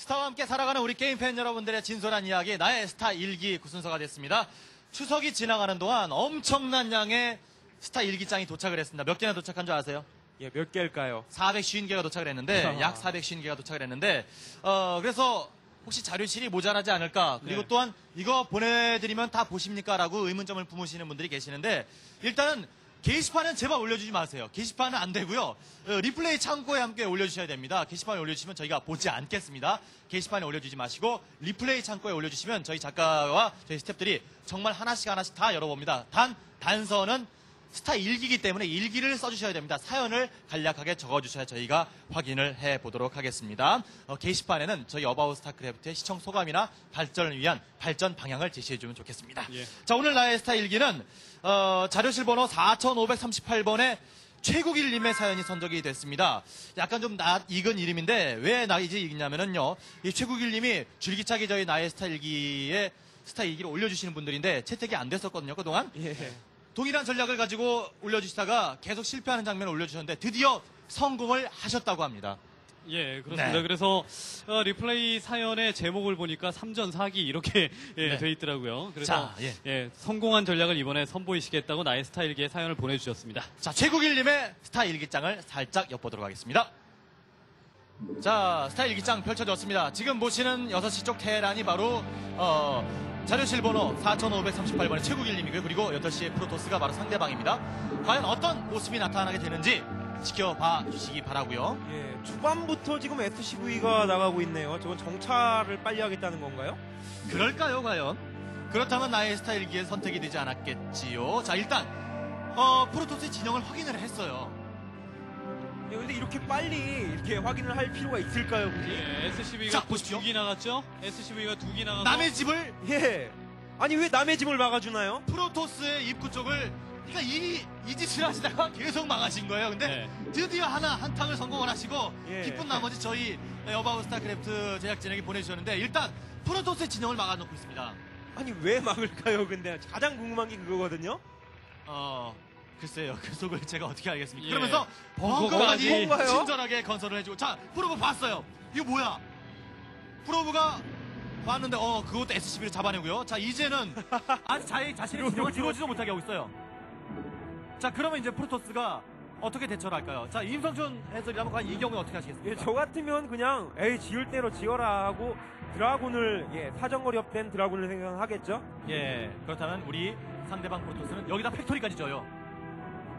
스타와 함께 살아가는 우리 게임 팬 여러분들의 진솔한 이야기 나의 스타 일기 순서가 됐습니다. 추석이 지나가는 동안 엄청난 양의 스타 일기장이 도착을 했습니다. 몇 개나 도착한 줄 아세요? 예, 몇 개일까요? 450개가 도착을 했는데 [LAUGHS] 약 450개가 도착을 했는데 어 그래서 혹시 자료실이 모자라지 않을까 그리고 네. 또한 이거 보내드리면 다 보십니까 라고 의문점을 품으시는 분들이 계시는데 일단은 게시판은 제발 올려주지 마세요. 게시판은 안 되고요. 어, 리플레이 창고에 함께 올려주셔야 됩니다. 게시판에 올려주시면 저희가 보지 않겠습니다. 게시판에 올려주지 마시고 리플레이 창고에 올려주시면 저희 작가와 저희 스태프들이 정말 하나씩 하나씩 다 열어봅니다. 단 단서는 스타 일기이기 때문에 일기를 써주셔야 됩니다. 사연을 간략하게 적어주셔야 저희가 확인을 해보도록 하겠습니다. 어, 게시판에는 저희 About StarCraft의 시청 소감이나 발전을 위한 발전 방향을 제시해주면 좋겠습니다. 예. 자 오늘 나의 스타 일기는 어, 자료실 번호 4538번에 최국일님의 사연이 선정이 됐습니다. 약간 좀 낯 익은 이름인데 왜 낯이 익냐면은요. 이 최국일님이 줄기차게 저희 나의 스타 일기에 스타 일기를 올려주시는 분들인데 채택이 안 됐었거든요 그동안. 예. 동일한 전략을 가지고 올려주시다가 계속 실패하는 장면을 올려주셨는데 드디어 성공을 하셨다고 합니다. 예, 그렇습니다. 네. 그래서 어, 리플레이 사연의 제목을 보니까 3전 4기 이렇게 예, 네. 돼 있더라고요. 그래서 자, 예. 예, 성공한 전략을 이번에 선보이시겠다고 나의 스타일기에 사연을 보내주셨습니다. 자, 최국일님의 스타 일기장을 살짝 엿보도록 하겠습니다. 자, 스타 일기장 펼쳐졌습니다. 지금 보시는 6시 쪽 테란이 바로, 어, 자료실 번호 4538번의 최국일님이고요. 그리고 8시에 프로토스가 바로 상대방입니다. 과연 어떤 모습이 나타나게 되는지 지켜봐 주시기 바라고요 예, 초반부터 지금 SCV가 나가고 있네요. 저건 정찰을 빨리 하겠다는 건가요? 그럴까요, 과연? 그렇다면 나의 스타일기에 선택이 되지 않았겠지요. 자, 일단, 어, 프로토스의 진영을 확인을 했어요. 예, 근데 이렇게 빨리 이렇게 확인을 할 필요가 있을까요, 굳이? 예, 자, SCV가 보십시오. 두기 나갔죠? SCV가 두기 나가고 남의 집을 예. 아니 왜 남의 집을 막아주나요? 프로토스의 입구 쪽을 그러니까 이, 이 짓을 하시다가 계속 망하신 거예요. 근데 네. 드디어 하나 한탕을 성공을 하시고 예. 기쁜 나머지 저희 About StarCraft 제작진에게 보내주셨는데 일단 Protoss의 진영을 막아놓고 있습니다. 아니 왜 막을까요? 근데 가장 궁금한 게 그거거든요. 어, 글쎄요, 그 속을 제가 어떻게 알겠습니까? 예. 그러면서 벙커까지. 벙커까지? 친절하게 건설을 해주고. 자, Probe 봤어요. 이거 뭐야? Probe가 봤는데, 어, 그것도 SCV를 잡아내고요. 자, 이제는 [LAUGHS] 아직 자기 자신의 진영을 지어지지도 못하게 하고 있어요. 자, 그러면 이제 Protoss가 어떻게 대처를 할까요? 자, 임성춘 해설이라면 과연 이 경우에 어떻게 하시겠습니까? 예, 저 같으면 그냥 에이 지을 대로 지어라 하고 Dragoon을 예, 사정거리 업된 Dragoon을 생각하겠죠. 예, 그렇다면 우리 상대방 Protoss는 여기다 Factory까지 져요.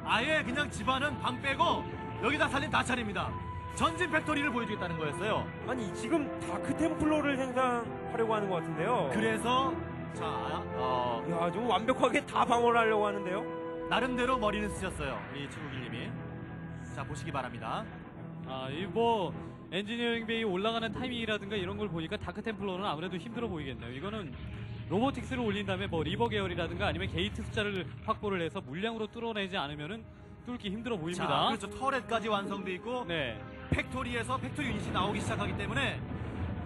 아예 그냥 집안은 방 빼고 여기다 살림 다 차립니다. 전진 Factory를 보여주겠다는 거였어요. 아니 지금 Dark Templar를 생산하려고 하는 것 같은데요. 그래서 자, 어, 야, 좀 완벽하게 다 방어를 하려고 하는데요. 나름대로 머리는 쓰셨어요. 우리 최국일님이. 자, 보시기 바랍니다. 아, 이 뭐 Engineering Bay 올라가는 타이밍이라든가 이런 걸 보니까 Dark Templar는 아무래도 힘들어 보이겠네요. 이거는 Robotics를 올린 다음에 뭐 Reaver 계열이라든가 아니면 게이트 숫자를 확보를 해서 물량으로 뚫어내지 않으면은 뚫기 힘들어 자, 보입니다. 그렇죠. Turret까지 완성돼 있고 네. Factory에서 Factory 유닛이 나오기 시작하기 때문에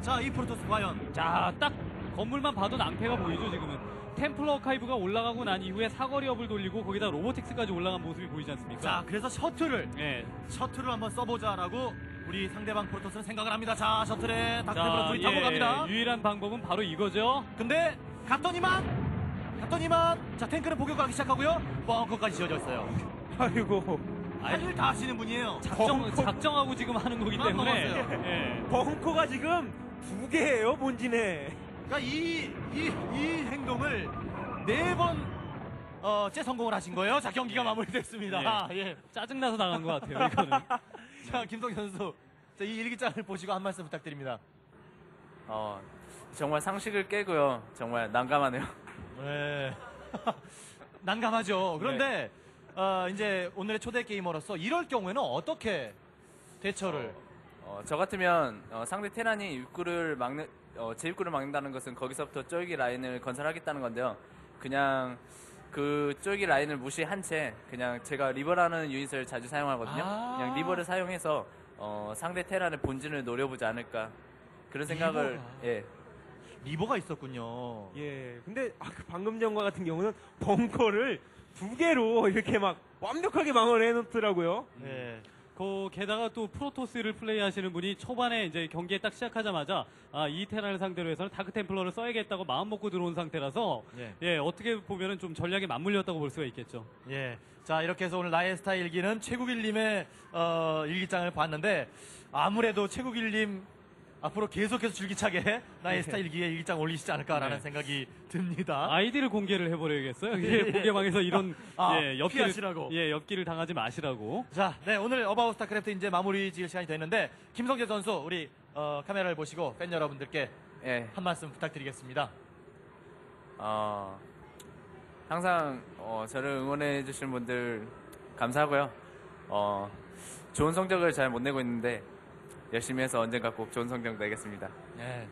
자, 이 Protoss 과연 자, 딱 건물만 봐도 낭패가 보이죠, 지금은. Templar Archives가 올라가고 난 이후에 사거리 업을 돌리고 거기다 Robotics까지 올라간 모습이 보이지 않습니까? 자, 그래서 셔틀을 네. 셔틀을 한번 써보자라고 우리 상대방 프로토스는 생각을 합니다. 자, 셔틀에 다크템플러 자, 불이 타고 예, 갑니다. 유일한 방법은 바로 이거죠. 근데 갔더니만 갔더니만 자 탱크는 복역하기 시작하고요. 벙커까지 지어져 있어요. 아이고 할일다 하시는 분이에요. 작정, 벙커- 작정하고 지금 하는 거기 아, 때문에. 예. 벙커가 지금 두 개예요 본진에. 그러니까 이 이 이 행동을 네 번. 어, 째 성공을 하신 거예요. 자, 경기가 마무리됐습니다. 예. 짜증나서 나간 것 같아요, 이거는. [LAUGHS] 자, 김성 선수. 자, 이 일기장을 보시고 한 말씀 부탁드립니다. 어, 정말 상식을 깨고요. 정말 난감하네요. 네. [LAUGHS] 난감하죠. 그런데 어, 이제 오늘의 초대 게이머로서 이럴 경우에는 어떻게 대처를 어, 저 같으면 어, 상대 Terran이 입구를 막는 어, 제 입구를 막는다는 것은 거기서부터 쪼이기 라인을 건설하겠다는 건데요. 그냥 그 쪼이기 라인을 무시한 채 그냥 제가 Reaver라는 유닛을 자주 사용하거든요. 아. 그냥 Reaver를 사용해서 어, 상대 Terran의 본진을 노려보지 않을까 그런 생각을 Reaver가. 예. Reaver가 있었군요. 예. 근데 아, 그 방금 전과 같은 경우는 벙커를 두 개로 이렇게 막 완벽하게 방어를 해놓더라고요. 네. 그 게다가 또 Protoss를 플레이하시는 분이 초반에 이제 경기에 딱 시작하자마자 아, 이 Terran을 상대로 해서는 Dark Templar를 써야겠다고 마음 먹고 들어온 상태라서 예. 예, 어떻게 보면은 좀 전략에 맞물렸다고 볼 수가 있겠죠. 예. 자, 이렇게 해서 오늘 나의 스타 일기는 최국일님의 어, 일기장을 봤는데 아무래도 최국일님 앞으로 계속해서 줄기차게 [LAUGHS] 나의 스타 일기에 일기장 올리시지 않을까라는 네. 생각이 듭니다. 아이디를 공개를 해버려야겠어요. [LAUGHS] 예, 공개방에서 이런 아, 예, 엽기를 피하시라고. 예, 엽기를 당하지 마시라고. 자, 네, 오늘 About StarCraft 이제 마무리 지을 시간이 됐는데 김성재 선수 우리 어, 카메라를 보시고 팬 여러분들께 예. 한 말씀 부탁드리겠습니다. 어, 항상 어, 저를 응원해 주신 분들 감사하고요. 어, 좋은 성적을 잘 못 내고 있는데 열심히 해서 언젠가 꼭 좋은 성적 내겠습니다. 예.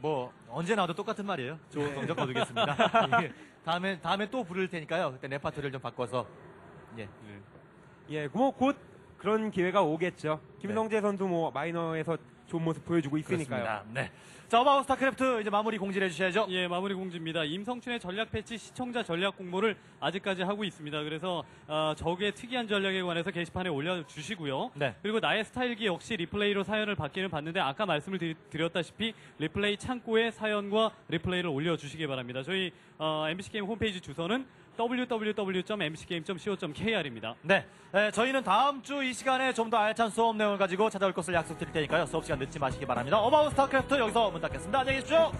뭐 언제 나와도 똑같은 말이에요. 좋은 성적 거두겠습니다. [LAUGHS] 예. 다음에 다음에 또 부를 테니까요. 그때 레파토리를 좀 바꿔서 예. 예, 뭐 곧 그런 기회가 오겠죠. 김성재 선수 뭐 마이너에서 좋은 모습 보여주고 있으니까요. 그렇습니다. 네. 자, About StarCraft 이제 마무리 공지를 해주셔야죠. 예, 마무리 공지입니다. 임성춘의 전략 패치 시청자 전략 공모를 아직까지 하고 있습니다. 그래서 어, 적의 특이한 전략에 관해서 게시판에 올려주시고요. 네. 그리고 나의 스타 일기 역시 리플레이로 사연을 받기는 받는데 아까 말씀을 드리, 드렸다시피 리플레이 창고에 사연과 리플레이를 올려주시기 바랍니다. 저희 어, MBC 게임 홈페이지 주소는 www.mbcgame.co.kr입니다. 네. 네, 저희는 다음 주 이 시간에 좀 더 알찬 수업 내용을 가지고 찾아올 것을 약속드릴 테니까요. 수업 시간 늦지 마시기 바랍니다. About StarCraft 여기서 문 닫겠습니다. 안녕히 계십시오.